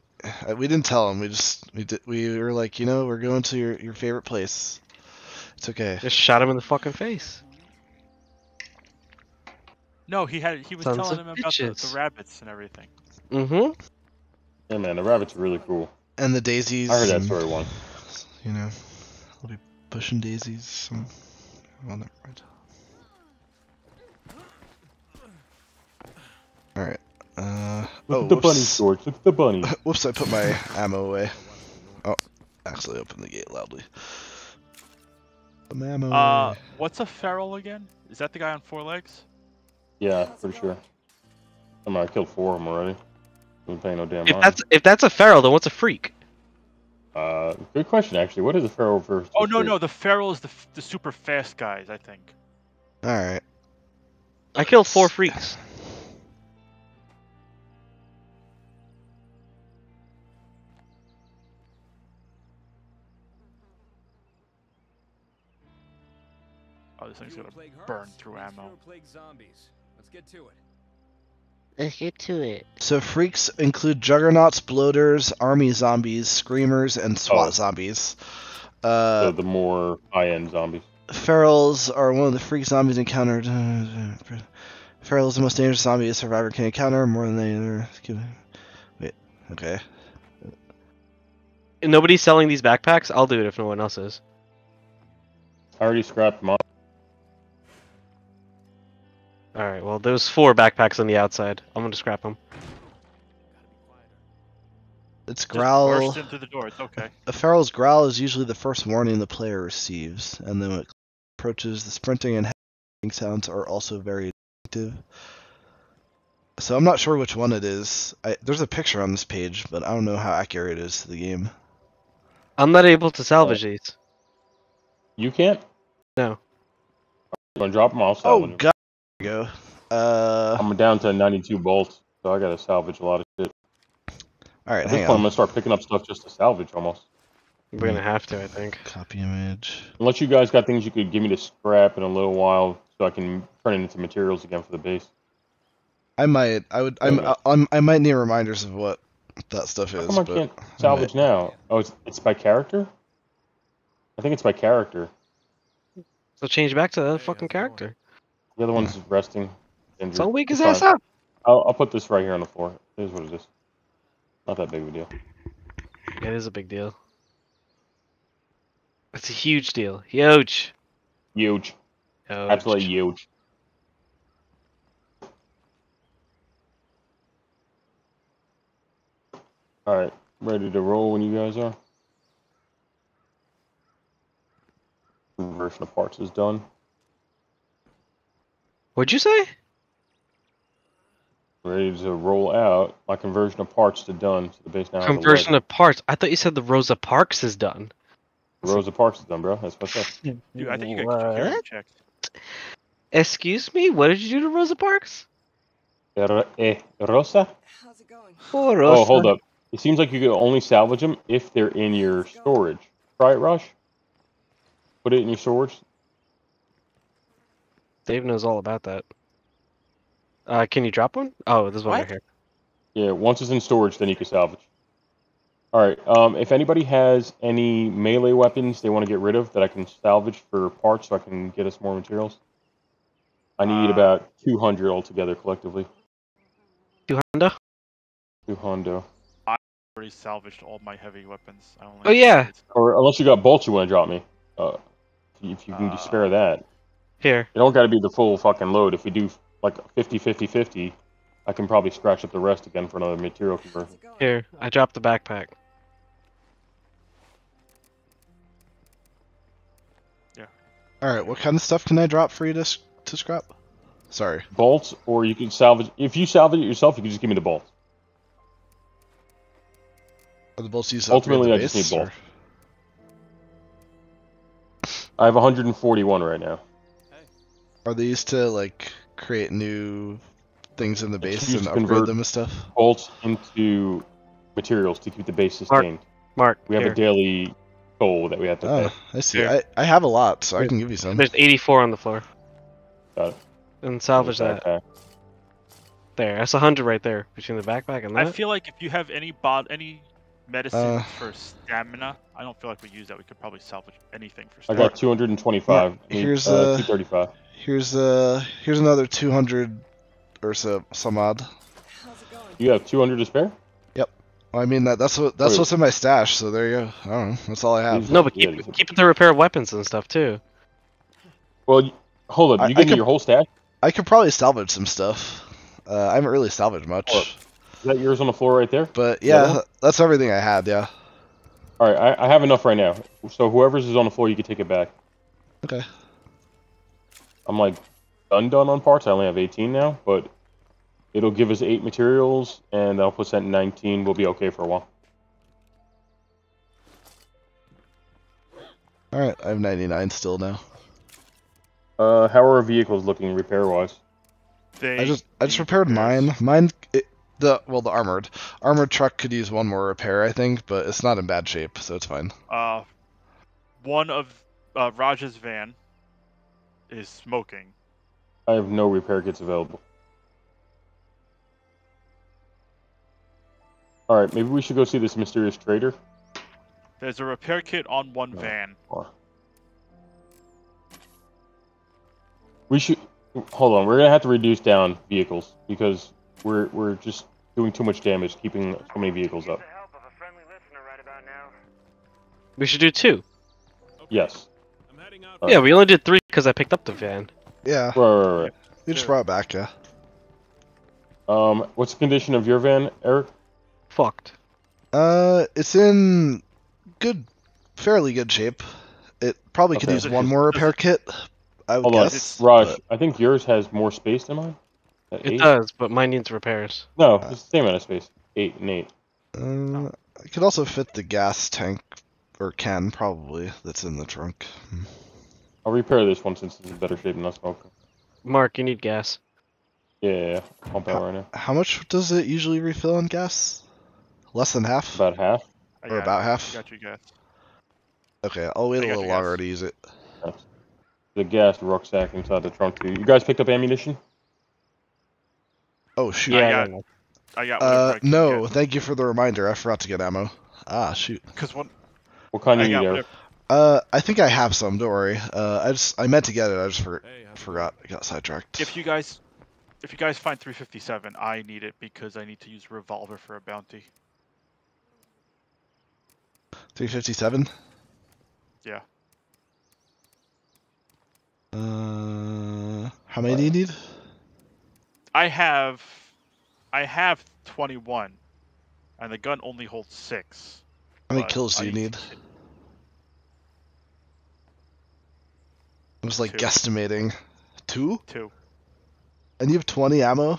we didn't tell him. We just we did, we were like, you know, we're going to your your favorite place. It's okay. Just shot him in the fucking face. No, he had he was Sons telling of him about the, the rabbits and everything. Mm-hmm. Yeah, man, the rabbits are really cool. And the daisies. I heard that story once. You know, I'll be pushing daisies. Some, well, never mind. All right. Uh, Look oh, at the bunny, whoops. George. Look at the bunny. [LAUGHS] Whoops! I put my ammo away. Oh, actually, opened the gate loudly. Put my ammo Uh, away. what's a feral again? Is that the guy on four legs? Yeah, How's it pretty sure. I mean, I killed four of them already. Wasn't paying no damn If mind. that's if that's a feral, then what's a freak? Uh, good question, actually. What is a feral versus? Oh no no, the feral is the the super fast guys, I think. All right. I killed four freaks. Oh, this thing's gonna burn through ammo. plague zombies. Let's get to it. Let's get to it. So freaks include juggernauts, bloaters, army zombies, screamers, and SWAT Oh. zombies. So Uh, the more high-end zombies. ferals are one of the freak zombies encountered. Feral is the most dangerous zombie a survivor can encounter, more than any other. Wait, okay. Nobody's selling these backpacks. I'll do it if no one else is. I already scrapped mine. All right. Well, there's four backpacks on the outside. I'm gonna scrap them. Its Just growl. burst in through the door. It's okay. A feral's growl is usually the first warning the player receives, and then when it approaches, the sprinting and howling sounds are also very distinctive. So I'm not sure which one it is. I, there's a picture on this page, but I don't know how accurate it is to the game. I'm not able to salvage these. You can't? No. You want to drop them? I'll Oh god, there we go. Uh, I'm down to 92 bolts, so I gotta salvage a lot of shit. all right, At this hang point, I'm gonna start picking up stuff just to salvage almost. We're gonna have to, I think. Copy image. Unless you guys got things you could give me to scrap in a little while, so I can turn it into materials again for the base. I might. I would. I'm, Okay. I'm. I might need reminders of what that stuff How is. come I can't salvage now? Oh, it's it's by character. I think it's by character. So change back to the fucking how's it character. The other one's resting. Injured. So wake his It's ass up. I'll, I'll put this right here on the floor. Here's what it is. Not that big of a deal. It is a big deal. It's a huge deal. Huge. Huge. Huge. Absolutely huge. Alright, ready to roll when you guys are? Conversion of parts is done. What'd you say? Ready to roll out. My conversion of parts to done. So the base now Conversion of parts. I thought you said the Rosa Parks is done. Rosa Parks is done, bro. That's what's up. Dude, I think you got security checked. Excuse me? What did you do to Rosa Parks? Er- eh, Rosa? How's it going? Oh, Rosa. Oh, hold up. It seems like you can only salvage them if they're in your storage. Try it, Rush. Put it in your storage. Dave knows all about that. Uh, can you drop one? Oh, there's one right here. Yeah, once it's in storage, then you can salvage. All right. Um, if anybody has any melee weapons they want to get rid of that I can salvage for parts, so I can get us more materials. I need Uh, about 200 altogether collectively. 200. 200. I Already already salvaged all my heavy weapons. I only Oh, yeah. Or unless you got bolts you want to drop me. Uh, if you can Uh, spare that. Here. It don't got to be the full fucking load. If we do like 50 50 50, I can probably scratch up the rest again for another material conversion. Here. I dropped the backpack. Yeah. Alright, what kind of stuff can I drop for you to, to scrap? Sorry. Bolts, or you can salvage. If you salvage it yourself, you can just give me the bolts. Are the bolts used to Ultimately, the I just base, need or- bolts. I have 141 right now. Are these to like create new things in the base and upgrade them and stuff? Bolts into materials to keep the base Mark, sustained. Mark. We have here. a daily goal that we have to Oh, pay. I see. Here. I, I have a lot, so I can give you some. There's 84 on the floor. Got it. And salvage that. Backpack. There. That's 100 right there between the backpack and the. I feel like if you have any bod any medicine Uh. for stamina, I don't feel like we use that. We could probably salvage anything for I got 225. Mark, I need, here's, uh, uh, 235. Here's uh here's another 200 or so some odd. You have 200 to spare? Well, I mean that that's what that's Wait. what's in my stash. So there you go. I don't know. That's all I have. No, but Yeah, keep, these- keep it to repair weapons and stuff too. Well, hold up. I- You I give me could- your whole stash? I could probably salvage some stuff. Uh, I haven't really salvaged much. Is that yours on the floor right there? but the yeah, one? that's everything I had. Yeah. All right, I, I have enough right now. So whoever's is on the floor, you can take it back. Okay. I'm like done done on parts. I only have 18 now, but it'll give us eight materials, and I'll put us at 19. We'll be okay for a while. All right. I have 99 still now. Uh, how are our vehicles looking repair wise? They I just I just repaired mine. Mine it, the well the armored armored truck could use one more repair I think, but it's not in bad shape, so it's fine. Uh, one of uh, Raj's van is smoking. I have no repair kits available. All right, maybe we should go see this mysterious trader. There's a repair kit on one Oh. van. Or- We should hold on. We're gonna have to reduce down vehicles because we're we're just doing too much damage keeping so many vehicles up. the help of a friendly listener right. We should do two. Yes. Uh, Yeah, we only did three because I picked up the van. Yeah. Right, right, right. You just Sure. brought it back, yeah. Um, what's the condition of your van, Eric? Fucked. Uh, it's in good, fairly good shape. It probably could use one more repair kit. I would Hold on. Raj. but- I think yours has more space than mine. At It eight? does, but mine needs repairs. No, it's the same amount of space. Eight and eight. Uh, I could also fit the gas tank, or can probably, that's in the trunk. I'll repair this one since it's in better shape than not smoking. Mark, you need gas. Yeah, yeah, yeah. Pump out right now. How much does it usually refill on gas? Less than half? About half. I Or about it. half? Got you guys. Okay, I'll wait I a little longer gas. to use it. The gas rucksack inside the trunk too. You guys picked up ammunition? Oh, shoot. Yeah, I yeah, got- yeah. I got Uh, I no, get. thank you for the reminder. I forgot to get ammo. Ah, shoot. Because what? What kind I you need, whatever. Uh, I think I have some. Don't worry. Uh, I just I meant to get it. I just for, forgot. I got sidetracked. If you guys, if you guys find 357, I need it because I need to use revolver for a bounty. 357. Yeah. Uh, how many do you need? I have, I have 21, and the gun only holds six. How many kills do I you need? to- I was like Two. guesstimating. Two? Two. And you have 20 ammo?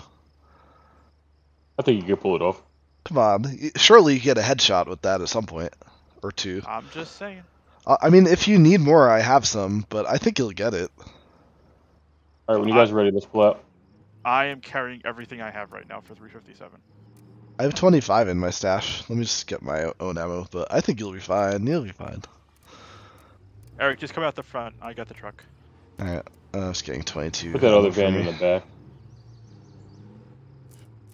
I think you could pull it off. Come on. Surely you get a headshot with that at some point. Or two. I'm just saying. I mean, if you need more, I have some, but I think you'll get it. All right, when you guys are ready, let's pull out. I am carrying everything I have right now for 357. I have 25 in my stash. Let me just get my own ammo, but I think you'll be fine. You'll be fine. Eric, just come out the front. I got the truck. Alright, uh, I was getting 22. Put that other for van me. in the back.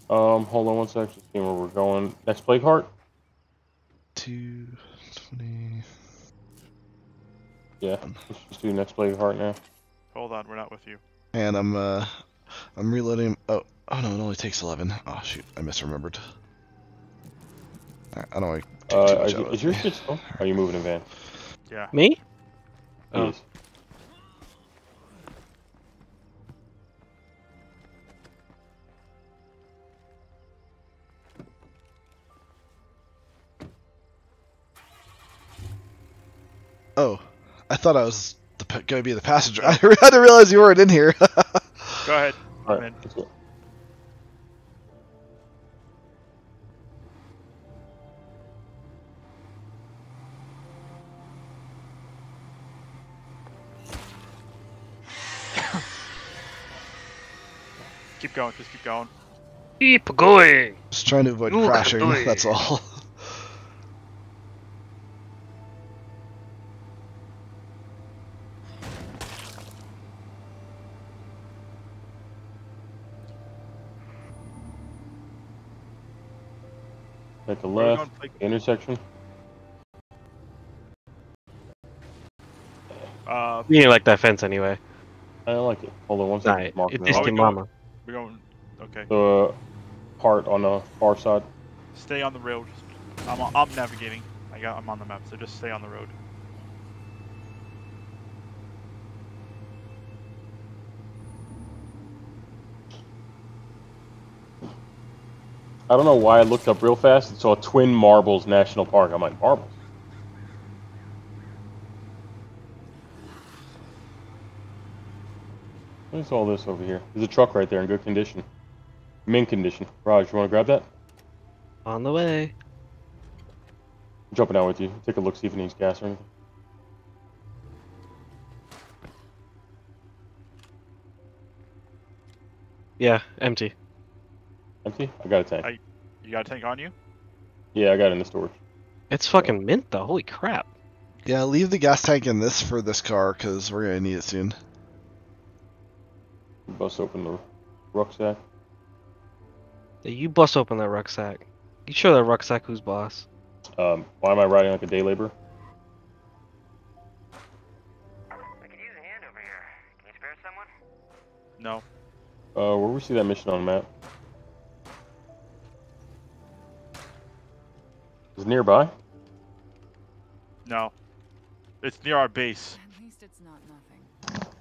Um, hold on one sec. Just seeing where we're going. Next plague heart. Two, 20. Yeah, let's just do next plague heart now. Hold on, we're not with you. And I'm, uh, I'm reloading. Oh, oh no, it only takes 11. Oh shoot, I misremembered. I don't want to Uh, take too is, much out of is your me. shit still? Are you moving in van? Yeah. Me? Oh. Yes. Oh, I thought I was gonna be the passenger. [LAUGHS] I didn't realize you weren't in here. [LAUGHS] Go ahead. All I'm right. in. Let's go. Keep going. Just keep going. Keep going. Just trying to avoid Look, crashing. That's all. [LAUGHS] At the Where are we left, intersection. uh, You didn't like that fence anyway. I don't like it. Hold on one Nah, second. Mark it it is out. we the going? mama. we're going. Okay. The part on the far side. Stay on the road. I'm I'm navigating. I got. I'm on the map. So just stay on the road. I don't know why I looked up real fast and saw Twin Marbles National Park. I'm like, marbles? What's all this over here? There's a truck right there in good condition. Mint condition. Raj, you want to grab that? On the way. I'm jumping out with you. Take a look, see if it needs gas or anything. Yeah, empty. Empty? I got a tank. I- You got a tank on you? Yeah, I got it in the storage. It's fucking mint though. Holy crap. yeah, leave the gas tank in this for this car because we're gonna need it soon. Bust open the rucksack. Yeah, you bust open that rucksack. You sure that rucksack who's boss? Um, why am I riding like a day laborer? I could use a hand over here. Can you spare someone? No. Uh, where we see that mission on the map? Is it nearby? No. It's near our base. At least it's not nothing.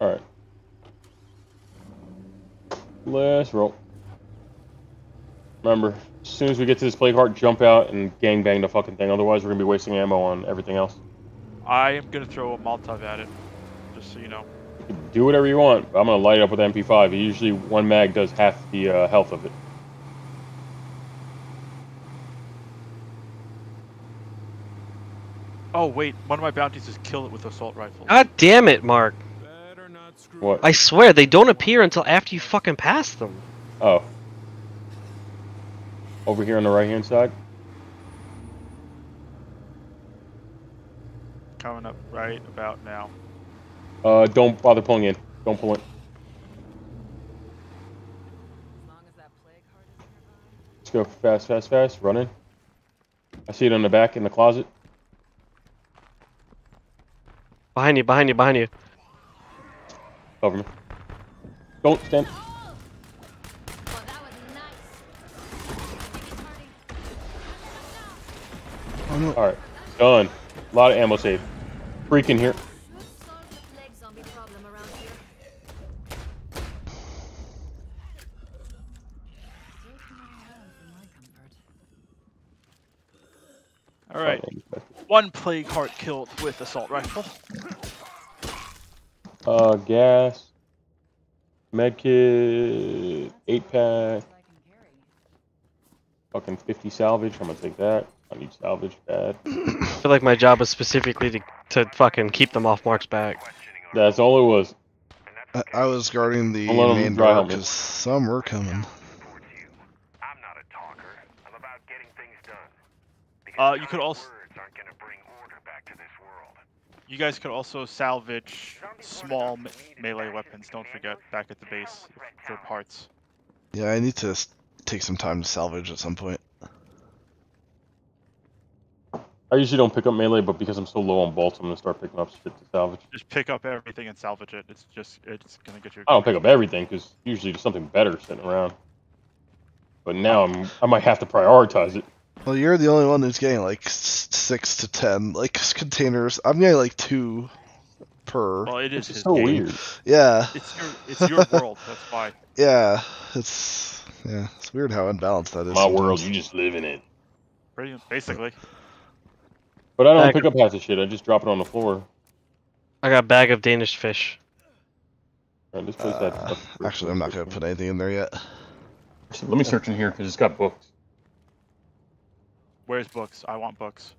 Alright. Let's roll. Remember, as soon as we get to this plague heart, jump out and gangbang the fucking thing. Otherwise, we're gonna be wasting ammo on everything else. I am gonna throw a Molotov at it. Just so you know. You can do whatever you want. I'm gonna light it up with MP5. Usually, one mag does half the uh, health of it. Oh wait, one of my bounties is kill it with assault rifle. God damn it, Mark. What? I swear they don't appear until after you fucking pass them. Oh. Over here on the right hand side. Coming up right about now. Uh, don't bother pulling in. Don't pull in. As long as that plague heart is nearby. Let's go fast, fast, fast. Running. I see it on the back in the closet. Behind you, behind you, behind you. Cover me. Don't stand. Well, that was nice. Oh no. Alright. Done. A lot of ammo saved. Freaking here. Should solve the plague zombie problem around here. Take my hand for my comfort. All right. One plague heart killed with assault rifle. Uh, gas. Medkit. 8 pack. I can carry. Fucking 50 salvage. I'm gonna take that. I need salvage bad. [COUGHS] I feel like my job is specifically to, to fucking keep them off Mark's back. That's all it was. I, I was guarding the Don't let 'em main dry door because some were coming. towards you. I'm not a talker. I'm about getting things done. Because Uh, you could also- words aren't gonna bring order back to this world. You guys could also salvage small me- melee weapons. Don't forget back at the base for parts. Yeah, I need to take some time to salvage at some point. I usually don't pick up melee, but because I'm so low on bolts, I'm gonna start picking up shit to salvage. Just pick up everything and salvage it. It's just it's gonna get you. I don't pick up everything because usually there's something better sitting around. but now I'm I might have to prioritize it. Well, you're the only one who's getting like six to ten like containers. I'm getting like two per. Well, it is his so game. weird. Yeah, It's your it's your [LAUGHS] world. That's why. yeah. It's yeah. It's weird how unbalanced that is. My world, you just live in it. Pretty, basically. But I don't Bag pick up half the shit. I just drop it on the floor. I got a bag of Danish fish. Alright, this place had Uh, stuff actually, I'm not gonna put anything in there yet. Let me search in here because it's got books. Where's books? I want books.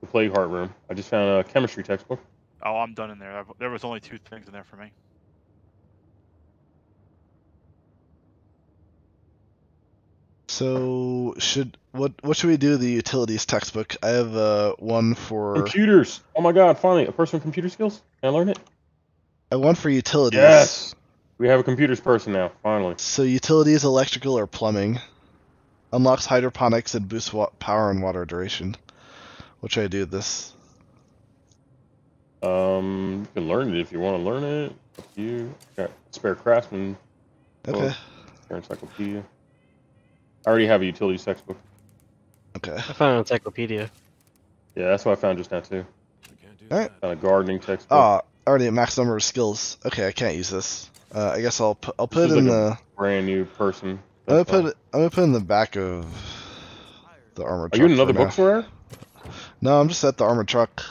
The Plague Heart Room. I just found a chemistry textbook. Oh, I'm done in there. There was only two things in there for me. So should what what should we do? with The utilities textbook. I have uh one for Computers. Oh my god! Finally, a person with computer skills. Can I learn it? I one for utilities. Yes. We have a computers person now. Finally. So utilities, electrical or plumbing, unlocks hydroponics and boosts wa- power and water duration. What should I do with this? Um, you can learn it if you want to learn it. Up to you. Got spare craftsman. Okay. Spare encyclopedia. I already have a utilities textbook. Okay. I found an encyclopedia. Yeah, that's what I found just now too. All right. Found a gardening textbook. Ah, already at max number of skills. Okay, I can't use this. Uh, I guess I'll put I'll put This it is in like a the. brand new person. I'm gonna put it. I'm gonna put in the back of the armored Are truck. you in for another now. bookstore? Eric? No, I'm just at the armored truck.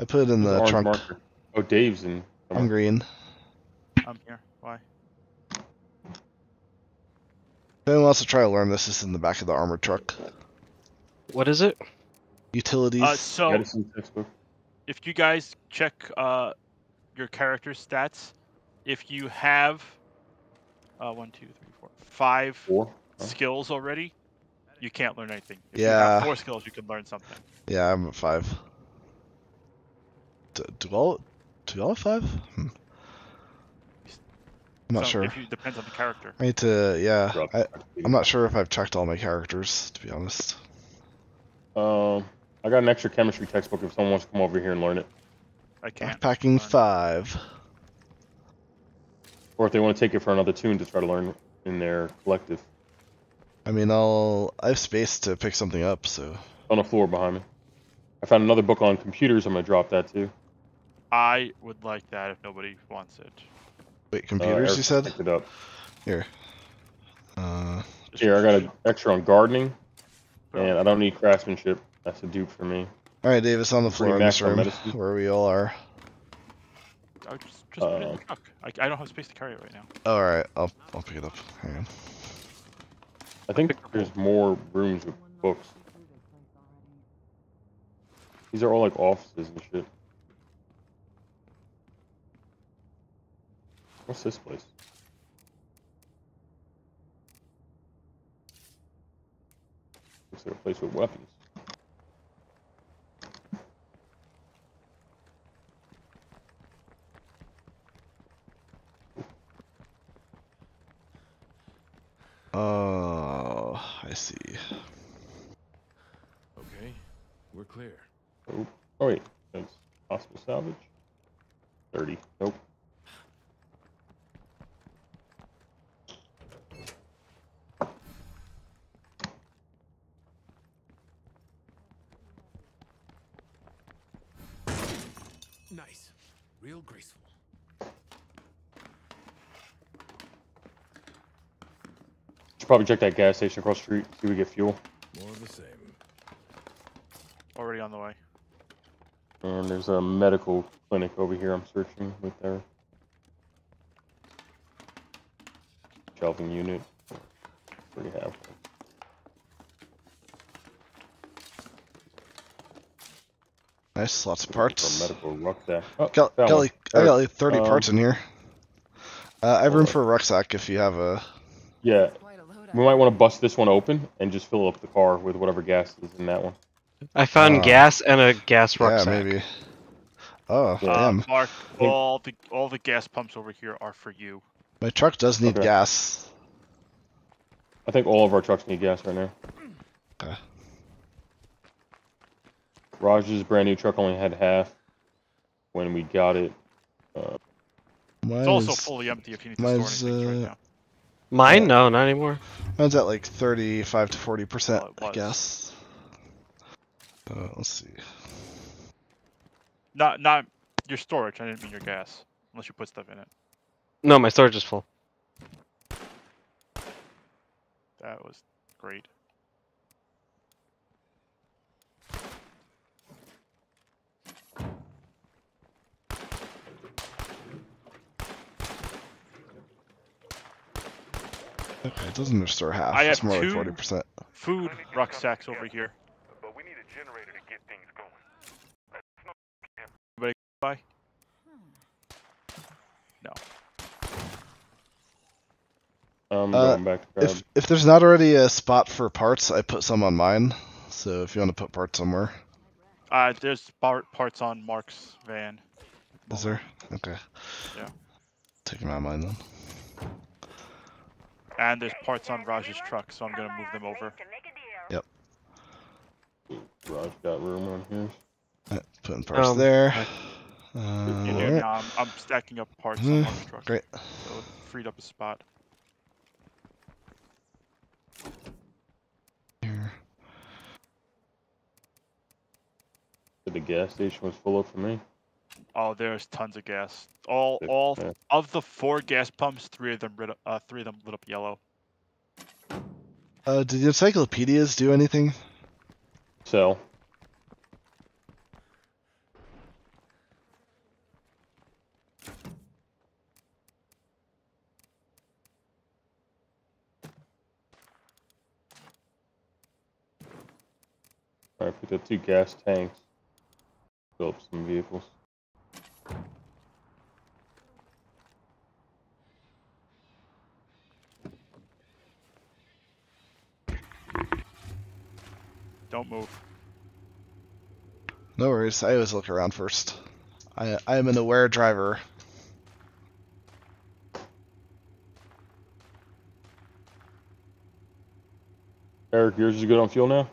I put it in There's the trunk. marker. Oh, Dave's in. I'm green. I'm here. Why? If anyone wants to try to learn this, it's in the back of the armored truck. What is it? Utilities. Uh, so Medicine textbook. if you guys check uh, your character stats, if you have uh, one, two, three, four, five Four. Huh? skills already, you can't learn anything. If you Yeah. have four skills, you can learn something. Yeah, I'm at five. Do, do all do all five? Hmm. I'm not so sure. If you depends on the character. I need to. Yeah, I, I'm not sure if I've checked all my characters to be honest. Um, I got an extra chemistry textbook if someone wants to come over here and learn it, I can't. Packing learn. five. Or if they want to take it for another tune to try to learn in their collective. I mean, I'll. I have space to pick something up, so. On the floor behind me. I found another book on computers. I'm gonna drop that too. I would like that if nobody wants it. Wait, Uh, computers? Eric you said? picked it up. Here. Uh, Here, I got an extra on gardening, and I don't need craftsmanship. That's a dupe for me. all right, Davis, on the floor in this room medicine. where we all are. I would just, just put it in Uh, the truck. I, I don't have space to carry it right now. All right, I'll I'll pick it up. Hang on. I think there's more rooms with books. These are all like offices and shit. What's this place? Looks like a place with weapons. Oh, I see. Okay, we're clear. Oh, oh wait, that's possible salvage. Thirty. Nope. Nice. Real graceful. Should probably check that gas station across the street. See if we get fuel. More of the same. Already on the way. And there's a medical clinic over here. I'm searching with their shelving unit. Already have. one. Nice, lots of Looking for a parts. medical rucksack. Oh, Got, found got one. like, I got like 30 Um, parts in here. Uh, I have room for a rucksack if you have a. Yeah, Quite a load we might want to bust this one open and just fill up the car with whatever gas is in that one. I found Uh, gas and a gas Yeah, maybe. Oh, Yeah. Uh, damn. Mark, all the all the gas pumps over here are for you. My truck does need Okay. gas. I think all of our trucks need gas right now. Okay. Raj's brand new truck only had half when we got it. Uh, Mine It's also is- fully empty if you need to store mine's, anything right uh, now. Mine? Yeah. No, not anymore. Mine's at like 35 to 40 percent, Oh, I guess. Uh, let's see. Not not your storage. I didn't mean your gas. Unless you put stuff in it. No, my storage is full. That was great. Okay, it doesn't restore half. I it's have more like two- 40 percent. Food rucksacks over here. But we need a generator to get things going. no I'm Uh, going back to. If if there's not already a spot for parts, I put some on mine. So if you want to put parts somewhere, Uh, there's part, parts on Mark's van. is there? Okay. Yeah. Taking my mine then. And there's parts on Raj's truck, so I'm gonna move them over. Yep. Raj got room on here. Uh, Putting parts Um, there. I- Uh, Yeah, alright. now I'm, I'm stacking up parts on Mhm, Mark's truck. Great. So it freed up a spot. Here. The gas station was full up for me. Oh, there's tons of gas. All all of the four gas pumps, three of them lit up, uh, three of them lit up yellow. Uh, did the encyclopedias do anything? So. I picked up two gas tanks. Fill up some vehicles. Don't move. No worries. I always look around first. I I am an aware driver. Eric, yours is good on fuel now?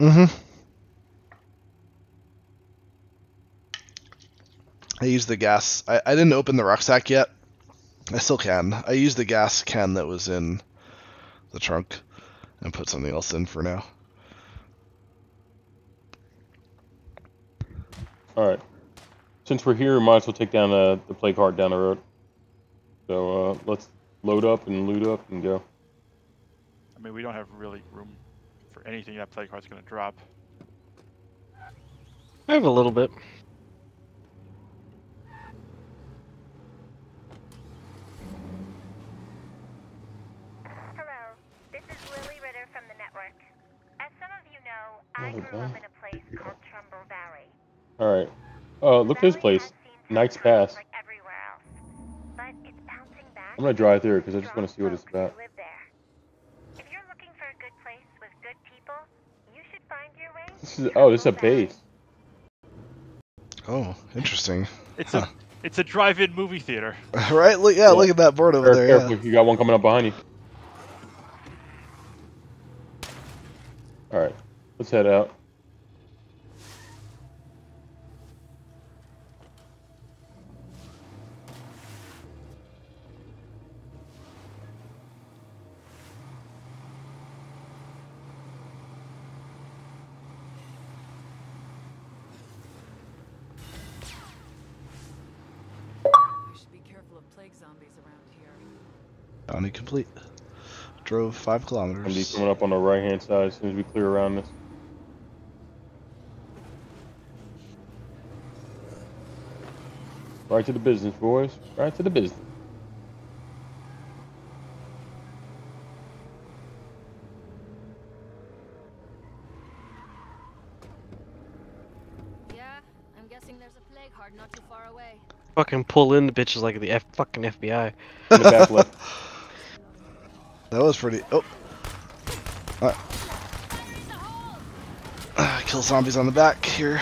Mm-hmm. I used the gas. I, I didn't open the rucksack yet. I still can. I used the gas can that was in the trunk and put something else in for now. Alright. Since we're here, might as well take down uh, the plague heart down the road. So uh, let's load up and loot up and go. I mean, we don't have really room for anything that plague heart's gonna drop. I have a little bit. Hello, this is Lily Ritter from the network. As some of you know, I grew up in a place called Trumbull Valley. Alright. Oh, uh, look at this place. has seen Knight's Pass. Like everywhere else, but it's bouncing back. I'm gonna drive through because I just want to see what it's about. live there. If you're looking for a good place with good people, you should find your way. This is oh, this is a base. Oh, interesting. It's Huh. a it's a drive-in movie theater. [LAUGHS] right? Look, yeah, Yeah. look at that board over there. careful, Yeah. you got one coming up behind you. Alright, let's head out. I should be careful of plague zombies around here. Bounty complete. Drove five Gonna be kilometers. coming up on the right hand side as soon as we clear around this. Right to the business, boys. Right to the business. Yeah, I'm guessing there's a plague heart not too far away. Fucking pull in the bitches like the F fucking FBI. In the back left. [LAUGHS] That was pretty. Oh. Uh, uh, kill zombies on the back here.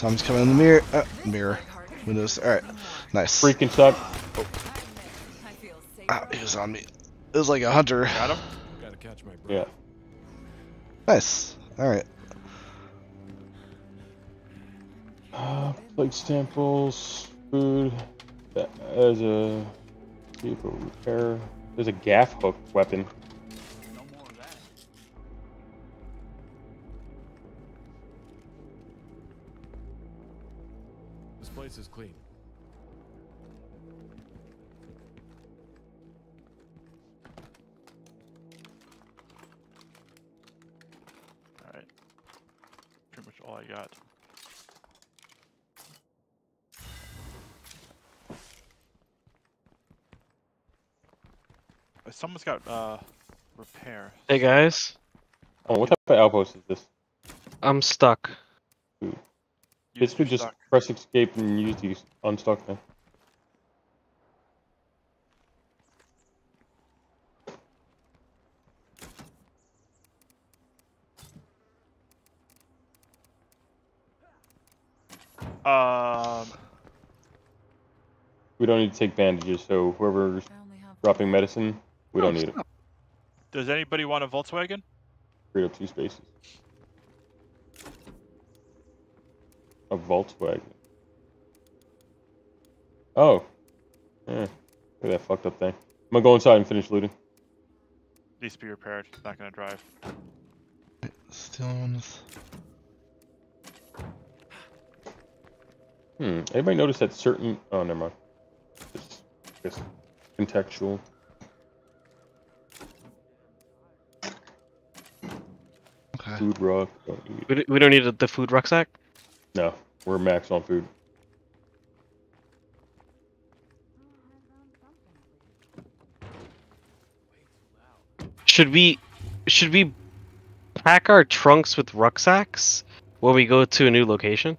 Zombies coming in the mirror. Uh, mirror. Windows. Alright. Nice. Freaking suck. I feel safe. Ah, he was on me. It was like a hunter. Got him. Gotta catch my breath. Yeah. Nice. Alright. Uh, plague samples, food. There's a vehicle repair. There's a gaff hook weapon. Someone's got uh repair. Hey guys, Oh, what type of outpost is this? I'm stuck. Use Basically, your just stock. press escape and use the unstuck thing. Um, We don't need to take bandages, so whoever's dropping medicine, we don't need it. does anybody want a Volkswagen? Create up two spaces. A Volkswagen. Oh. Eh. Look at that fucked up thing. I'm gonna go inside and finish looting. Needs to be repaired. Not gonna drive. Stealing ones. Hmm. Anybody notice that certain? Oh, never mind. It's just contextual. Okay. Food rock. Don't. We, we don't need the food rucksack. No, we're max on food. Should we should we pack our trunks with rucksacks when we go to a new location?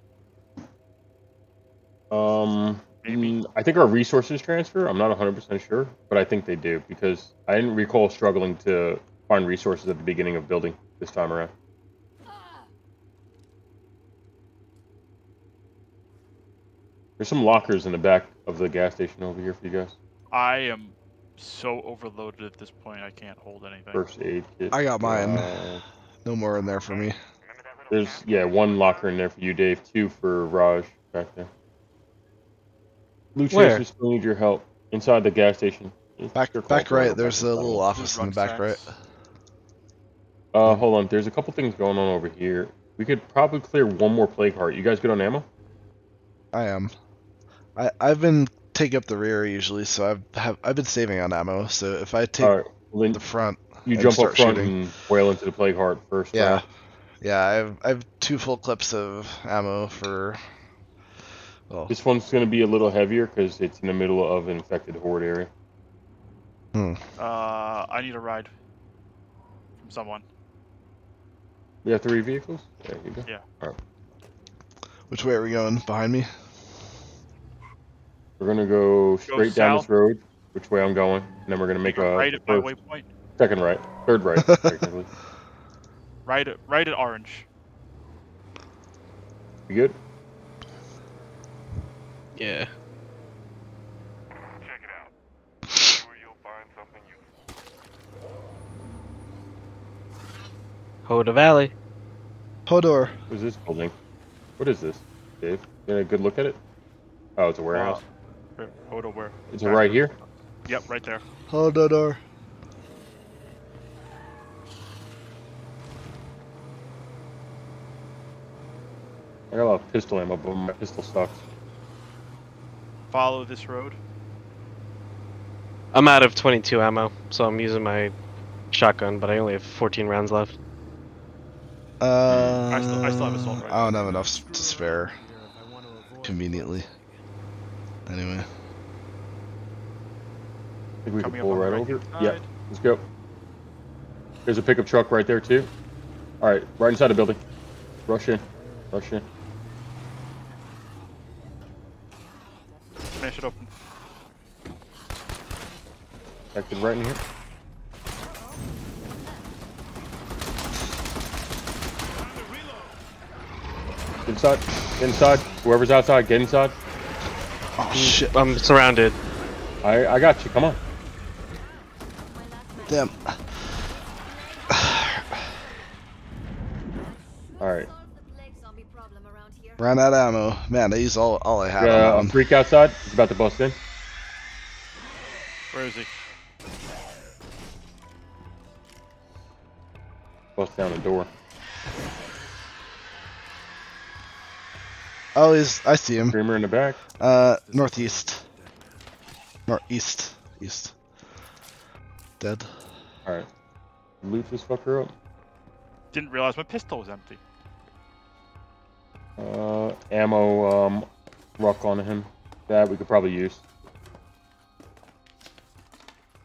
Um, Maybe. mm, I think our resources transfer. I'm not 100% sure, but I think they do because I didn't recall struggling to find resources at the beginning of building this time around. There's some lockers in the back of the gas station over here for you guys. I am so overloaded at this point. I can't hold anything. First aid kit. I got mine. Uh, No more in there for me. Remember that little there's yeah one locker in there for you, Dave. Two for Raj back there. Blue Where? Chaser still need your help inside the gas station. Back back right. There's a little office in the back right. Rucksacks. Uh, hold on. There's a couple things going on over here. We could probably clear one more plague heart. You guys good on ammo? I am. I I've been taking up the rear usually, so I've have I've been saving on ammo. So if I take All right. Well, then the front, you and jump start up front shooting. and wail into the plague heart first. yeah, right? yeah, I have I have two full clips of ammo for. Well, This one's going to be a little heavier because it's in the middle of an infected horde area. hmm. Uh, I need a ride from someone. We have three vehicles. There you go. Yeah. Which way are we going? Behind me? We're going to go straight down this road, which way I'm going, and then we're going to make Go a right at my waypoint. second right, third right, [LAUGHS] technically. Right at right at orange. You good? Yeah. Check it out. Sure you'll find something useful. Hoda Valley. Hodor. What's this building? What is this, Dave? You had a good look at it? Oh, it's a warehouse. Where- Hold on, where? Is it right here? Yep, right there. Hodor. I got a lot of pistol ammo, but my pistol sucks. Follow this road. I'm out of 22 ammo, so I'm using my shotgun, but I only have 14 rounds left. Uh, I still- I still have assault rifle. I don't have enough to spare. Conveniently. Anyway. I think we can Coming up pull right right over. hand Yeah, let's go. There's a pickup truck right there too. All right, right inside the building. Rush in. Rush in. Smash it open. Acted right in here. Inside. Inside. Whoever's outside, get inside. Oh shit. I'm surrounded. I I got you. Come on. Damn. [SIGHS] All right. Ran out of ammo. Man, I used all all I had Yeah, on that freak outside. It's about to bust in. Where is he? Bust down the door. Oh, he's. I see him. Screamer in the back. Uh, northeast. Northeast. East. Dead. Alright. Loot this fucker up. Didn't realize my pistol was empty. Uh, ammo, um, ruck on him. That we could probably use.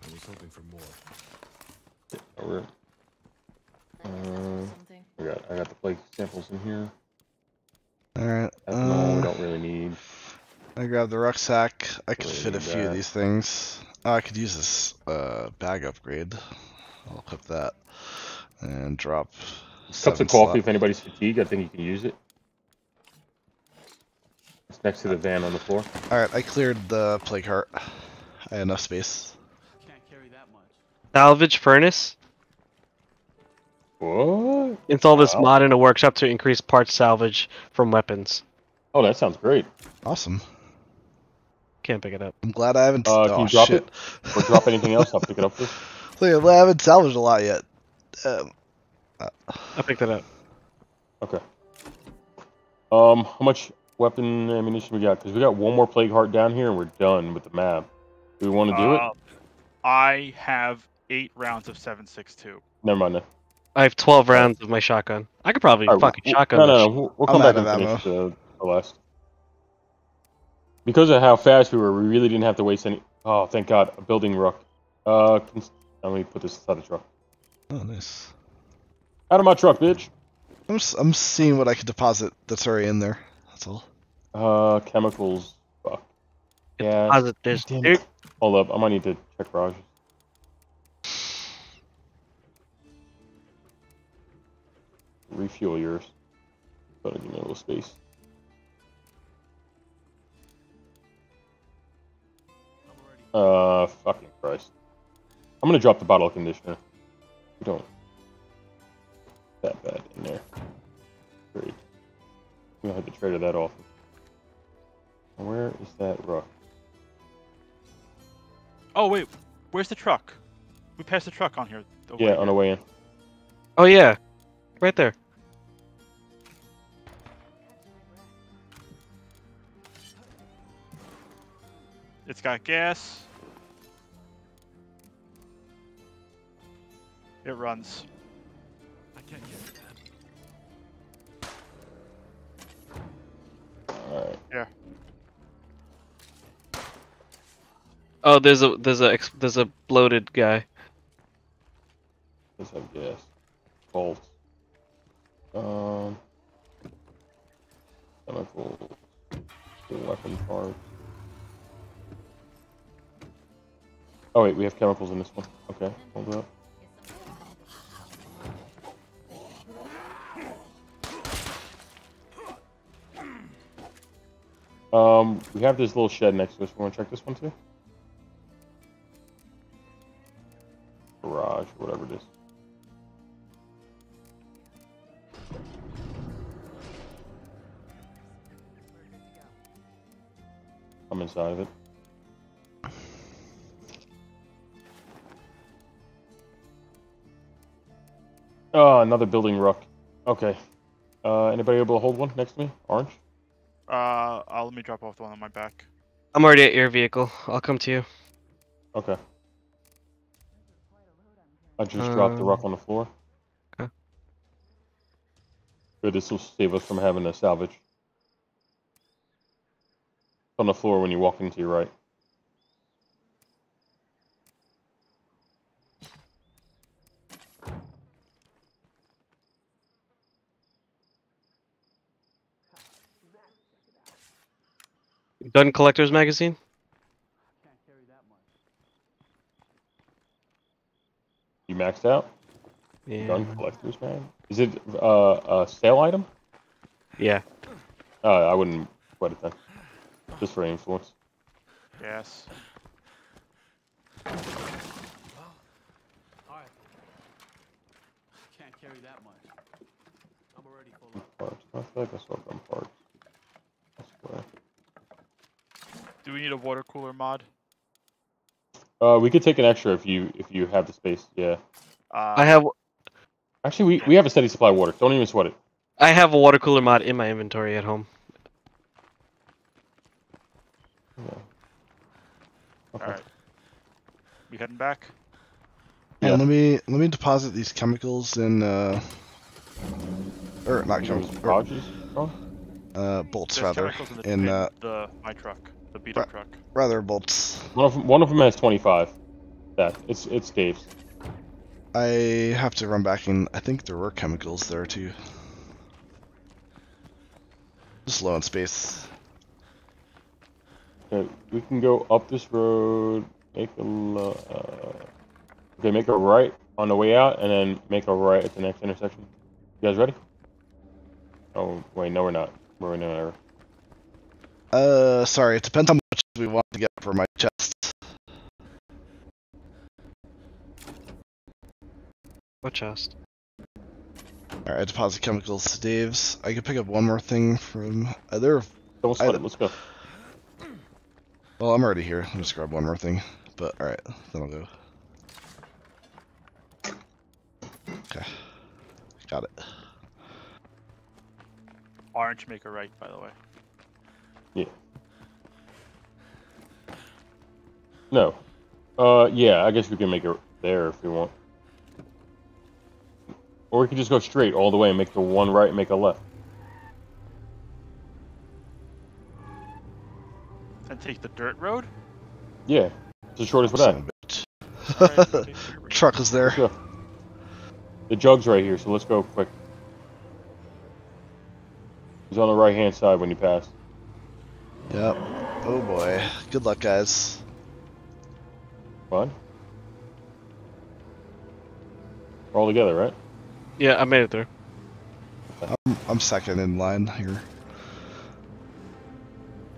I was hoping for more. Over. Uh, I got I got the plague samples in here. Alright. Ethanol we Uh, don't really need. I grabbed the rucksack. I could Really fit a need few of these things. Oh, I could use this uh, bag upgrade. I'll equip that and drop. Cups of coffee slot- if anybody's fatigued. I think you can use it. It's next to the van on the floor. Alright, I cleared the plague heart. I had enough space. Salvage furnace. What? Install this Wow. mod in a workshop to increase parts salvage from weapons. Oh, that sounds great. Awesome. Can't pick it up. I'm glad I haven't. Uh, can oh, you drop shit. it? Or drop anything else? I'll pick it up first. [LAUGHS] Look, I haven't salvaged a lot yet. Um, I picked it up. Okay. Um, how much weapon ammunition we got? Because we got one more plague heart down here, and we're done with the map. Do we want to do it? Um, I have eight rounds of 7.62. Never mind. Then. I have 12 rounds of my shotgun. I could probably All right, fucking we'll- shotgun. No, this no, no. We'll, we'll come back out and finish the, the last. Because of how fast we were, we really didn't have to waste any. Oh, thank God! A building rook. Uh, can, let me put this inside the truck. oh, nice. Out of my truck, bitch. I'm, s- I'm seeing what I could deposit that's already in there. That's all. Uh, chemicals. Fuck. Yeah. Deposit this. Dude. Hold up, I might need to check garages. Refuel yours. Gotta give me a little space. Uh, fucking Christ. I'm gonna drop the bottle of conditioner. We don't. That bad in there. Great. I'm gonna have to trade that off. Where is that rock? Oh, wait. Where's the truck? We passed the truck on here. the way Yeah, on the way in. Oh yeah, right there. It's got gas. It runs. I can't get it. Alright. Yeah. Oh, there's a there's a there's a bloated guy. Let's have gas. Bolts. Um. Chemical. Weapon parts. Oh wait, we have chemicals in this one. Okay, hold up. Um, we have this little shed next to us. We want to check this one too? Garage, whatever it is. I'm inside of it. Oh, another building rook. Okay. Uh, anybody able to hold one next to me? Orange? Uh, uh, let me drop off the one on my back. I'm already at your vehicle. I'll come to you. Okay. I just dropped the rock on the floor. okay. Good, this will save us from having to salvage. It's on the floor when you walk into your right. Gun collector's magazine. You maxed out? Yeah. Gun collectors, man. Is it uh, a sale item? Yeah. Uh, I wouldn't sweat it then. Just for influence. Yes. Alright. Can't carry that much. I'm already full up. Parts. I feel like I saw gun parts. I swear. Do we need a water cooler mod? Uh, we could take an extra if you if you have the space. Yeah. Uh, I have Actually, we, we have a steady supply of water. Don't even sweat it. I have a water cooler mod in my inventory at home. Okay. Alright. We heading back? Yeah, Yeah. let me let me deposit these chemicals in uh or not chemicals, or, uh bolts There's rather. chemicals in, the, In in uh the my truck, the beat up truck. rather bolts. One of them, one of them has 25. That it's it's Dave's. I have to run back and I think there were chemicals there too. Just low on space. Okay, we can go up this road. Make a uh, okay, make a right on the way out, and then make a right at the next intersection. You guys ready? Oh wait, no, we're not. We're in an error. Uh sorry, it depends how much we want to get for my chest. What chest? Alright, I deposit chemicals to Dave's. I could pick up one more thing from uh, there Don't sweat I- it. Let's go. well I'm already here. Let me just grab one more thing. But alright, then I'll go. Okay. Got it. Orange make a right, by the way. Yeah. No. Uh, yeah. I guess we can make it there if we want. Or we could just go straight all the way and make the one right and make a left. And take the dirt road? Yeah. It's the shortest way. Son of a bitch. Alright, [LAUGHS] we'll take the. Truck is there. Let's. The jug's right here, so let's go quick. He's on the right hand side when you pass. Yep. Oh boy. Good luck, guys. What? We're all together, right? Yeah, I made it through. I'm, I'm second in line here.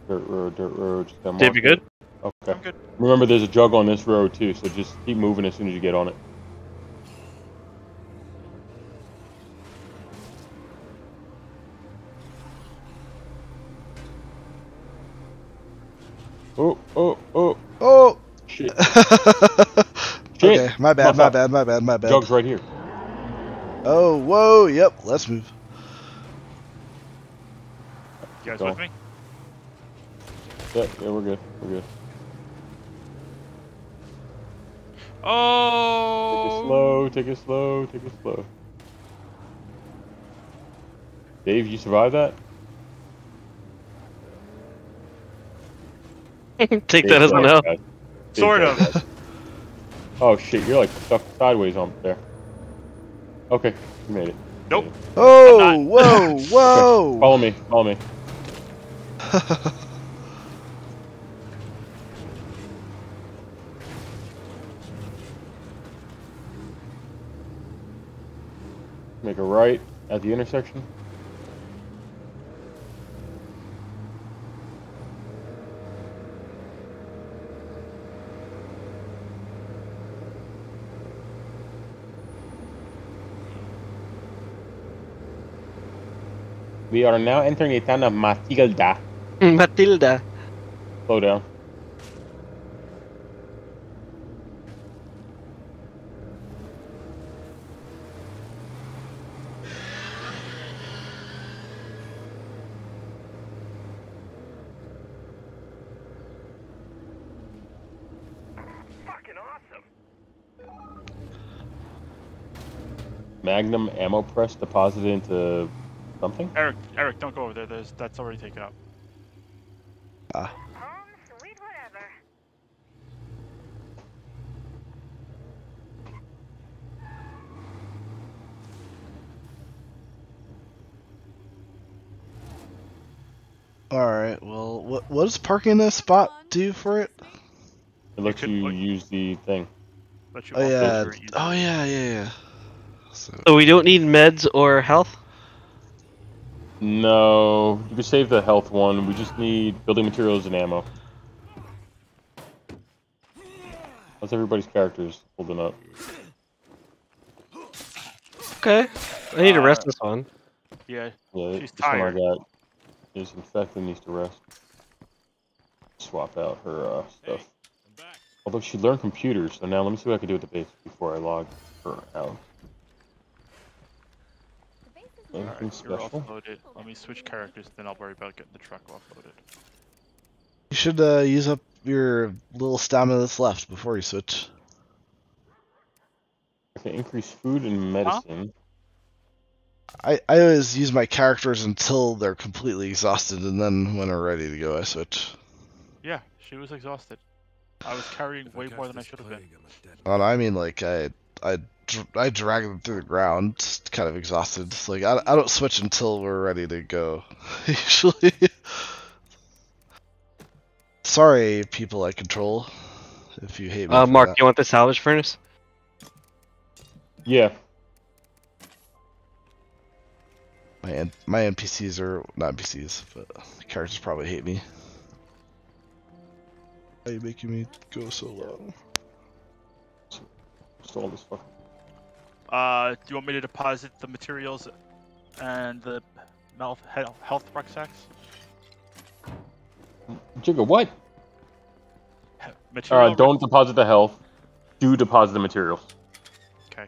Dirt road, dirt road. Just gotta Dave, you good? Okay. I'm good. Remember, there's a jug on this road too, so just keep moving as soon as you get on it. Oh, oh, oh, Oh! shit. [LAUGHS] okay, my bad, my bad, my bad, my bad. Jug's right here. Oh, whoa, yep, let's move. You guys Go. with me? Yeah, yeah, we're good. We're good. Oh! Take it Oh! slow, take it slow, take it slow. Dave, you survived that? [LAUGHS] Take Dave that as a no. Sort of. That. Oh shit, you're like stuck sideways on there. Okay, you made it. Nope. Oh, I'm whoa, [LAUGHS] whoa! Follow me, follow me. [LAUGHS] Make a right at the intersection. We are now entering a town of Matilda. Mm, Matilda. Slow down. Fucking awesome. Magnum ammo press deposited into something? Eric, Eric, don't go over there. There's that's already taken up. Ah, Home sweet whatever. alright, well, what, what does parking this spot do for it? It lets could you look- use the thing. Let you Oh, yeah. Oh, yeah, yeah, yeah. So, So we don't need meds or health? No, you can save the health one. We just need building materials and ammo. How's everybody's characters holding up? Okay. I need to Uh, rest this one. Yeah. Yeah, She's this one I got is infected, needs to rest. Swap out her uh, stuff. I'm. Although she learned computers, so now let me see what I can do with the base before I log her out. Anything Alright, you're special? offloaded. Let me switch characters, then I'll worry about getting the truck offloaded. You should uh, use up your little stamina that's left before you switch. I can increase food and medicine. I, I always use my characters until they're completely exhausted, and then when they're ready to go, I switch. Yeah, she was exhausted. I was carrying way more than I should have been. Oh, no, I mean like I I dr- I drag them through the ground, kind of exhausted. It's like I, I don't switch until we're ready to go. [LAUGHS] Usually. Sorry, people I control. If you hate me. Uh, Mark, that. you want the salvage furnace? Yeah. My N- my NPCs are not NPCs, but the characters probably hate me. Why are you making me go so long? Stole this fucking. Uh, do you want me to deposit the materials and the health health rucksacks? Jigga, what? Material Uh, don't deposit the health. Do deposit the materials. Okay.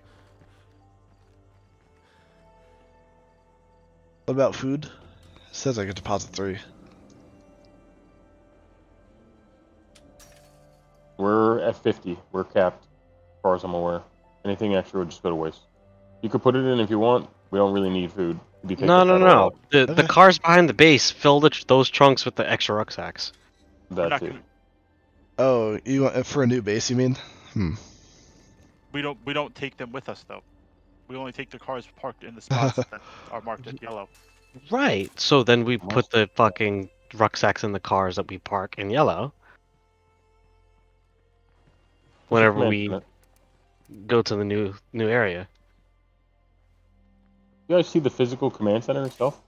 What about food? It says I could deposit three. We're at 50. We're capped, as far as I'm aware. Anything extra would just go to waste. You could put it in if you want. We don't really need food. to be No, no, no. all. The the cars behind the base fill the, those trunks with the extra rucksacks. We're That too. gonna- Oh, you want for a new base? You mean? Hmm. we don't we don't take them with us though. We only take the cars parked in the spots that [LAUGHS] are marked in yellow. Right. So then we put the fucking rucksacks in the cars that we park in yellow. Whenever we center. Go to the new new area. You guys see the physical command center itself?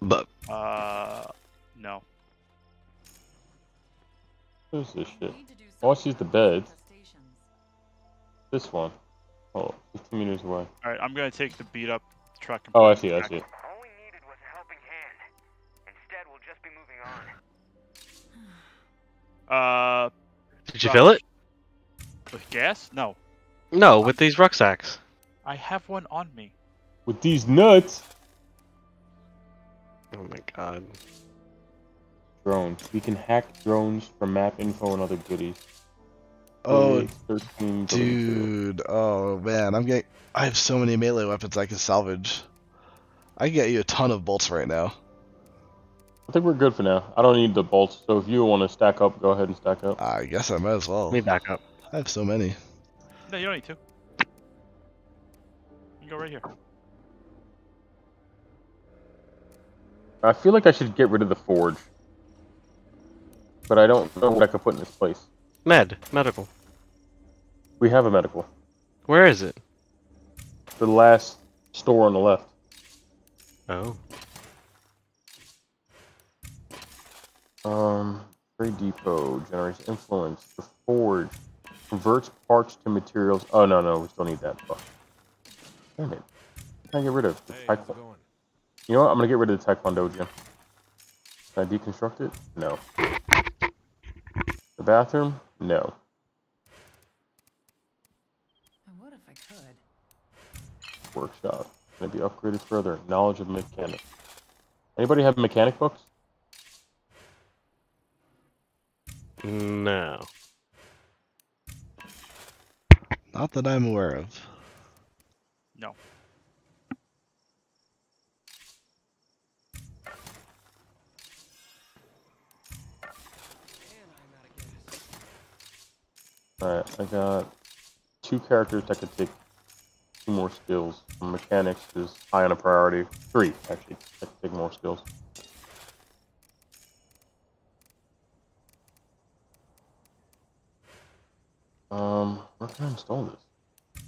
But Uh, no. What is this shit? All I see is the beds. This one. Oh, 15 meters away. All right, I'm gonna take the beat up truck. And Oh, I it see, I back. see. All we needed was a helping hand. Instead, we'll just be moving on. Uh, did you fill it? with gas? No, No, with these rucksacks. I have one on me. With these nuts! Oh my god. Drones. We can hack drones for map info and other goodies. Oh, 48, 13, building materials. dude. Oh man, I'm getting. I have so many melee weapons I can salvage. I can get you a ton of bolts right now. I think we're good for now. I don't need the bolts, so if you want to stack up, go ahead and stack up. I guess I might as well. Let me back up. I have so many. No, you don't need to. You can go right here. I feel like I should get rid of the forge. But I don't know what I could put in this place. Med, medical. We have a medical. Where is it? The last store on the left. Oh. Um, Trade Depot generates influence. The Forge converts parts to materials. Oh no, no, we still need that. Fuck. Damn it! Can I get rid of the hey, Taekwondo? You know what? I'm gonna get rid of the taekwondo gym. Can I deconstruct it? No. The bathroom? No. I would if I could. Workshop. Can it be upgraded further? Knowledge of mechanics. Anybody have mechanic books? No. Not that I'm aware of. No. Alright, I got two characters that could take two more skills. Mechanics is high on a priority. Three, actually, that could take more skills. Um, where can I install this?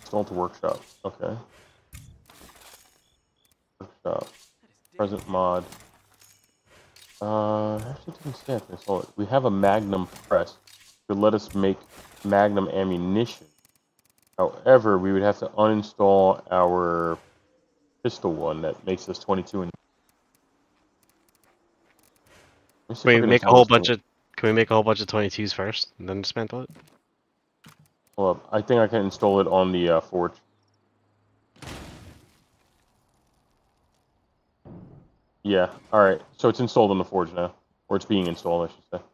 Install to workshop. Okay. Workshop. Present mod. Uh, actually didn't say I can install it. We have a Magnum press to let us make Magnum ammunition. However, we would have to uninstall our pistol one that makes us 22 and. Let me see if I Wait, can make a whole one. bunch of Can we make a whole bunch of 22s first and then dismantle it? Well, I think I can install it on the uh, forge. Yeah. All right. So it's installed on the forge now, or it's being installed, I should say.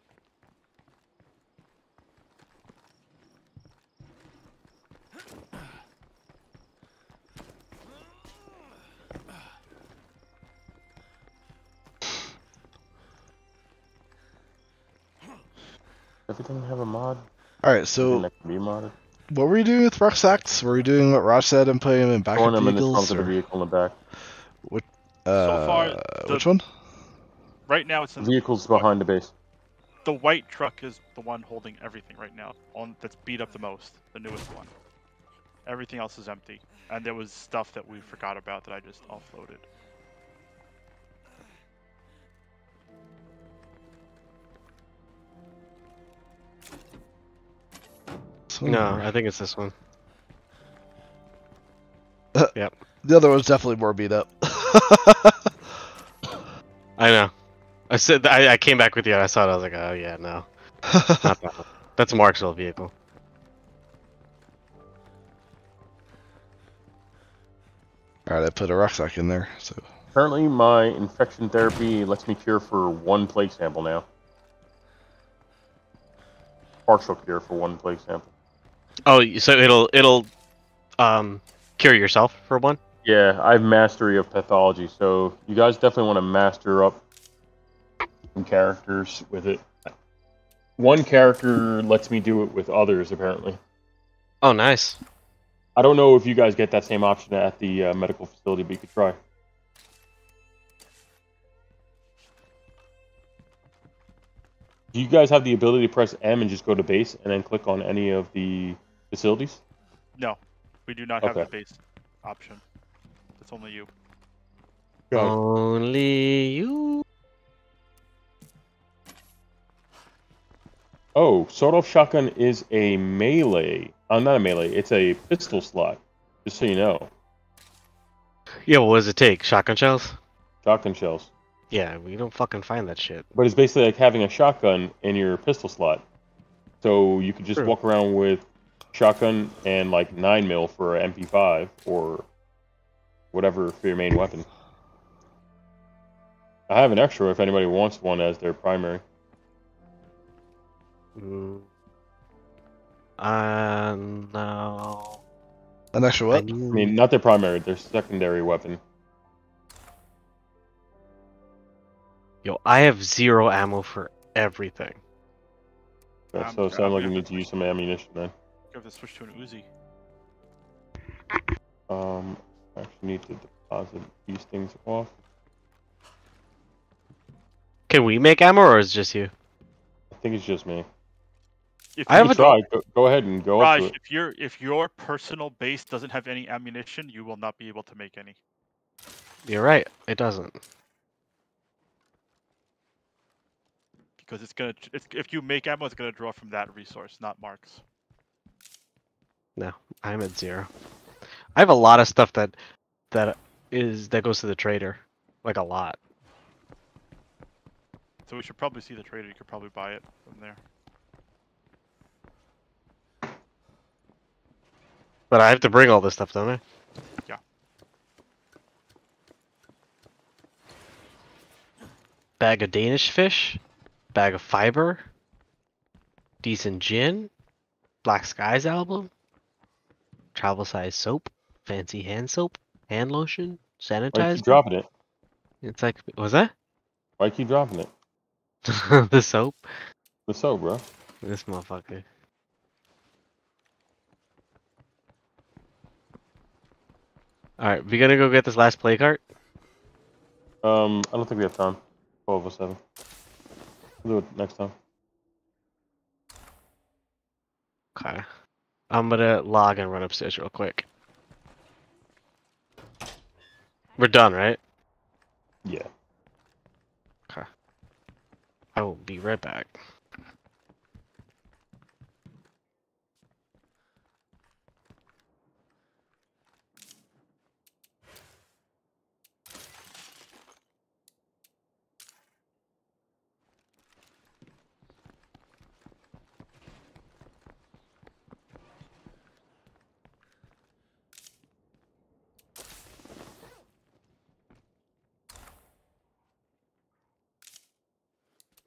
Everything have a mod? All right, so that can what were you doing with rucksacks? Were you doing what Raj said and putting them in back Throwing of them in the trunk vehicles? of the vehicle in the back. Uh, far, the- which one? Right now, it's in the, Vehicles behind the base. the white truck is the one holding everything right now. On that's beat up the most, the newest one. Everything else is empty, and there was stuff that we forgot about that I just offloaded. So- No, I think it's this one. [LAUGHS] Uh, yep. The other one's definitely more beat up. [LAUGHS] I know. I said I, I came back with you and I saw it. I was like, oh yeah, no, [LAUGHS] not that one. That's a Marksville vehicle. All right, I put a rucksack in there. So Currently, my infection therapy lets me cure for one plague sample now. Partial cure for one plague sample. Oh, so it'll it'll um cure yourself for one. Yeah, I have mastery of pathology, so you guys definitely want to master up some characters with it. One character lets me do it with others, apparently. Oh, nice. I don't know if you guys get that same option at the uh, medical facility, but you could try. Do you guys have the ability to press M and just go to base and then click on any of the facilities? No, we do not have Okay. the base option. It's only you. Only you. Oh, sort of shotgun is a melee. Oh, not a melee. It's a pistol slot. Just so you know, Yeah, what does it take? Shotgun shells? shotgun shells. Yeah, we don't fucking find that shit. But it's basically like having a shotgun in your pistol slot. So you could just True. walk around with shotgun and like nine mil for a MP5 or whatever for your main weapon. I have an extra if anybody wants one as their primary. Mm. Uh, no. an extra what? I mean, not their primary, their secondary weapon. Yo, I have zero ammo for everything. So, Um, so it sounds like you need to use some ammunition then. You have to switch to an Uzi. Um, I actually need to deposit these things off. Can we make ammo, or is it just you? I think it's just me. If I have you a- Try. Go, go ahead and go Raj, to if your if your personal base doesn't have any ammunition, you will not be able to make any. You're right. It doesn't. because it's gonna it's, if you make ammo, it's gonna draw from that resource, not marks. No, I'm at zero. I have a lot of stuff that that is that goes to the trader, like a lot. So we should probably see the trader. You could probably buy it from there. But I have to bring all this stuff, don't I? Yeah. Bag of Danish fish, bag of fiber, decent gin, Black Skies album, travel size soap, fancy hand soap, hand lotion, Why you sanitizer. keep dropping it? It's like, was that Why you keep dropping it? [LAUGHS] the soap? The soap, bro. This motherfucker. Alright, we gonna go get this last plague heart? Um, I don't think we have time. Twelve oh seven. We'll do it next time. Okay. I'm gonna log and run upstairs real quick. We're done, right? Yeah. Okay. I will be right back.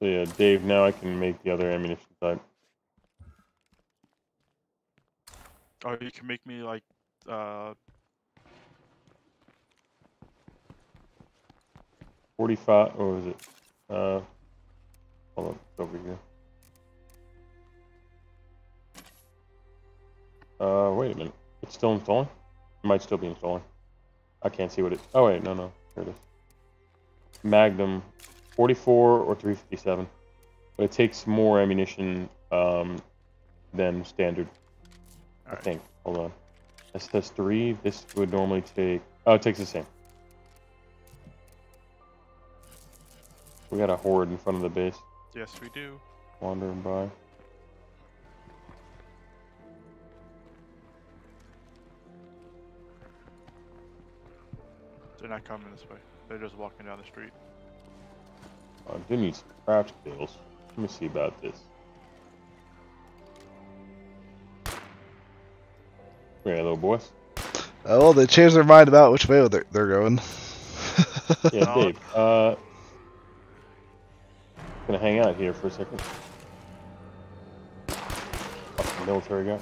So yeah, Dave, now I can make the other ammunition type. Oh, you can make me like uh 45, or was it? Uh, hold on, it's over here. Uh, wait a minute. It's still installing? It might still be installing. I can't see what it. Oh wait, no, no, here it is. Magnum, 44 or 357, but it takes more ammunition um, than standard. I Alright. think. Hold on. SS3. This would normally take. Oh, it takes the same. We got a horde in front of the base, yes we do. wandering by. They're not coming this way. They're just walking down the street. I do need some crouch kills. Let me see about this. Yeah, little boys. Oh, well, they changed their mind about which way they're, they're going. [LAUGHS] Yeah. [LAUGHS] Dave. Uh, gonna hang out here for a second. Fucking military guy.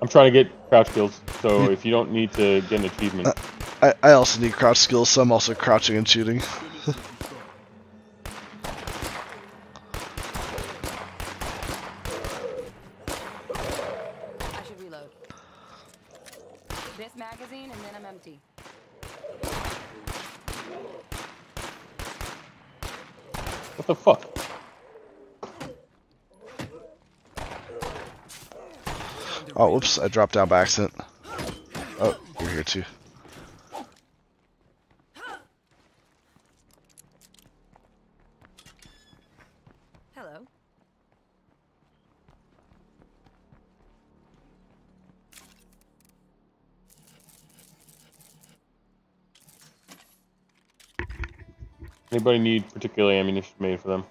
I'm trying to get crouch kills, so if you don't need to get an achievement, I, I also need crouch skills, so I'm also crouching and shooting. [LAUGHS] I should reload. This magazine and then I'm empty. what the fuck? Whoops, I dropped down by accident. Oh, you're here too. Hello. Anybody need particularly ammunition made for them?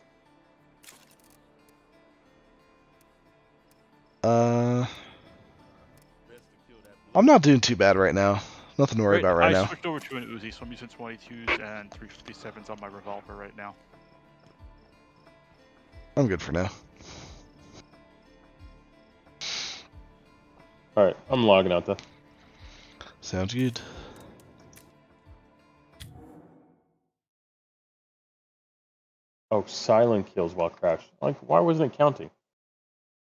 Not doing too bad right now. Nothing to worry Wait, about right I now. switched over to an Uzi, so I'm using 22s and 357s on my revolver right now. I'm good for now. Alright, I'm logging out though. Sounds good. Oh, silent kills while crouched. Like, why wasn't it counting?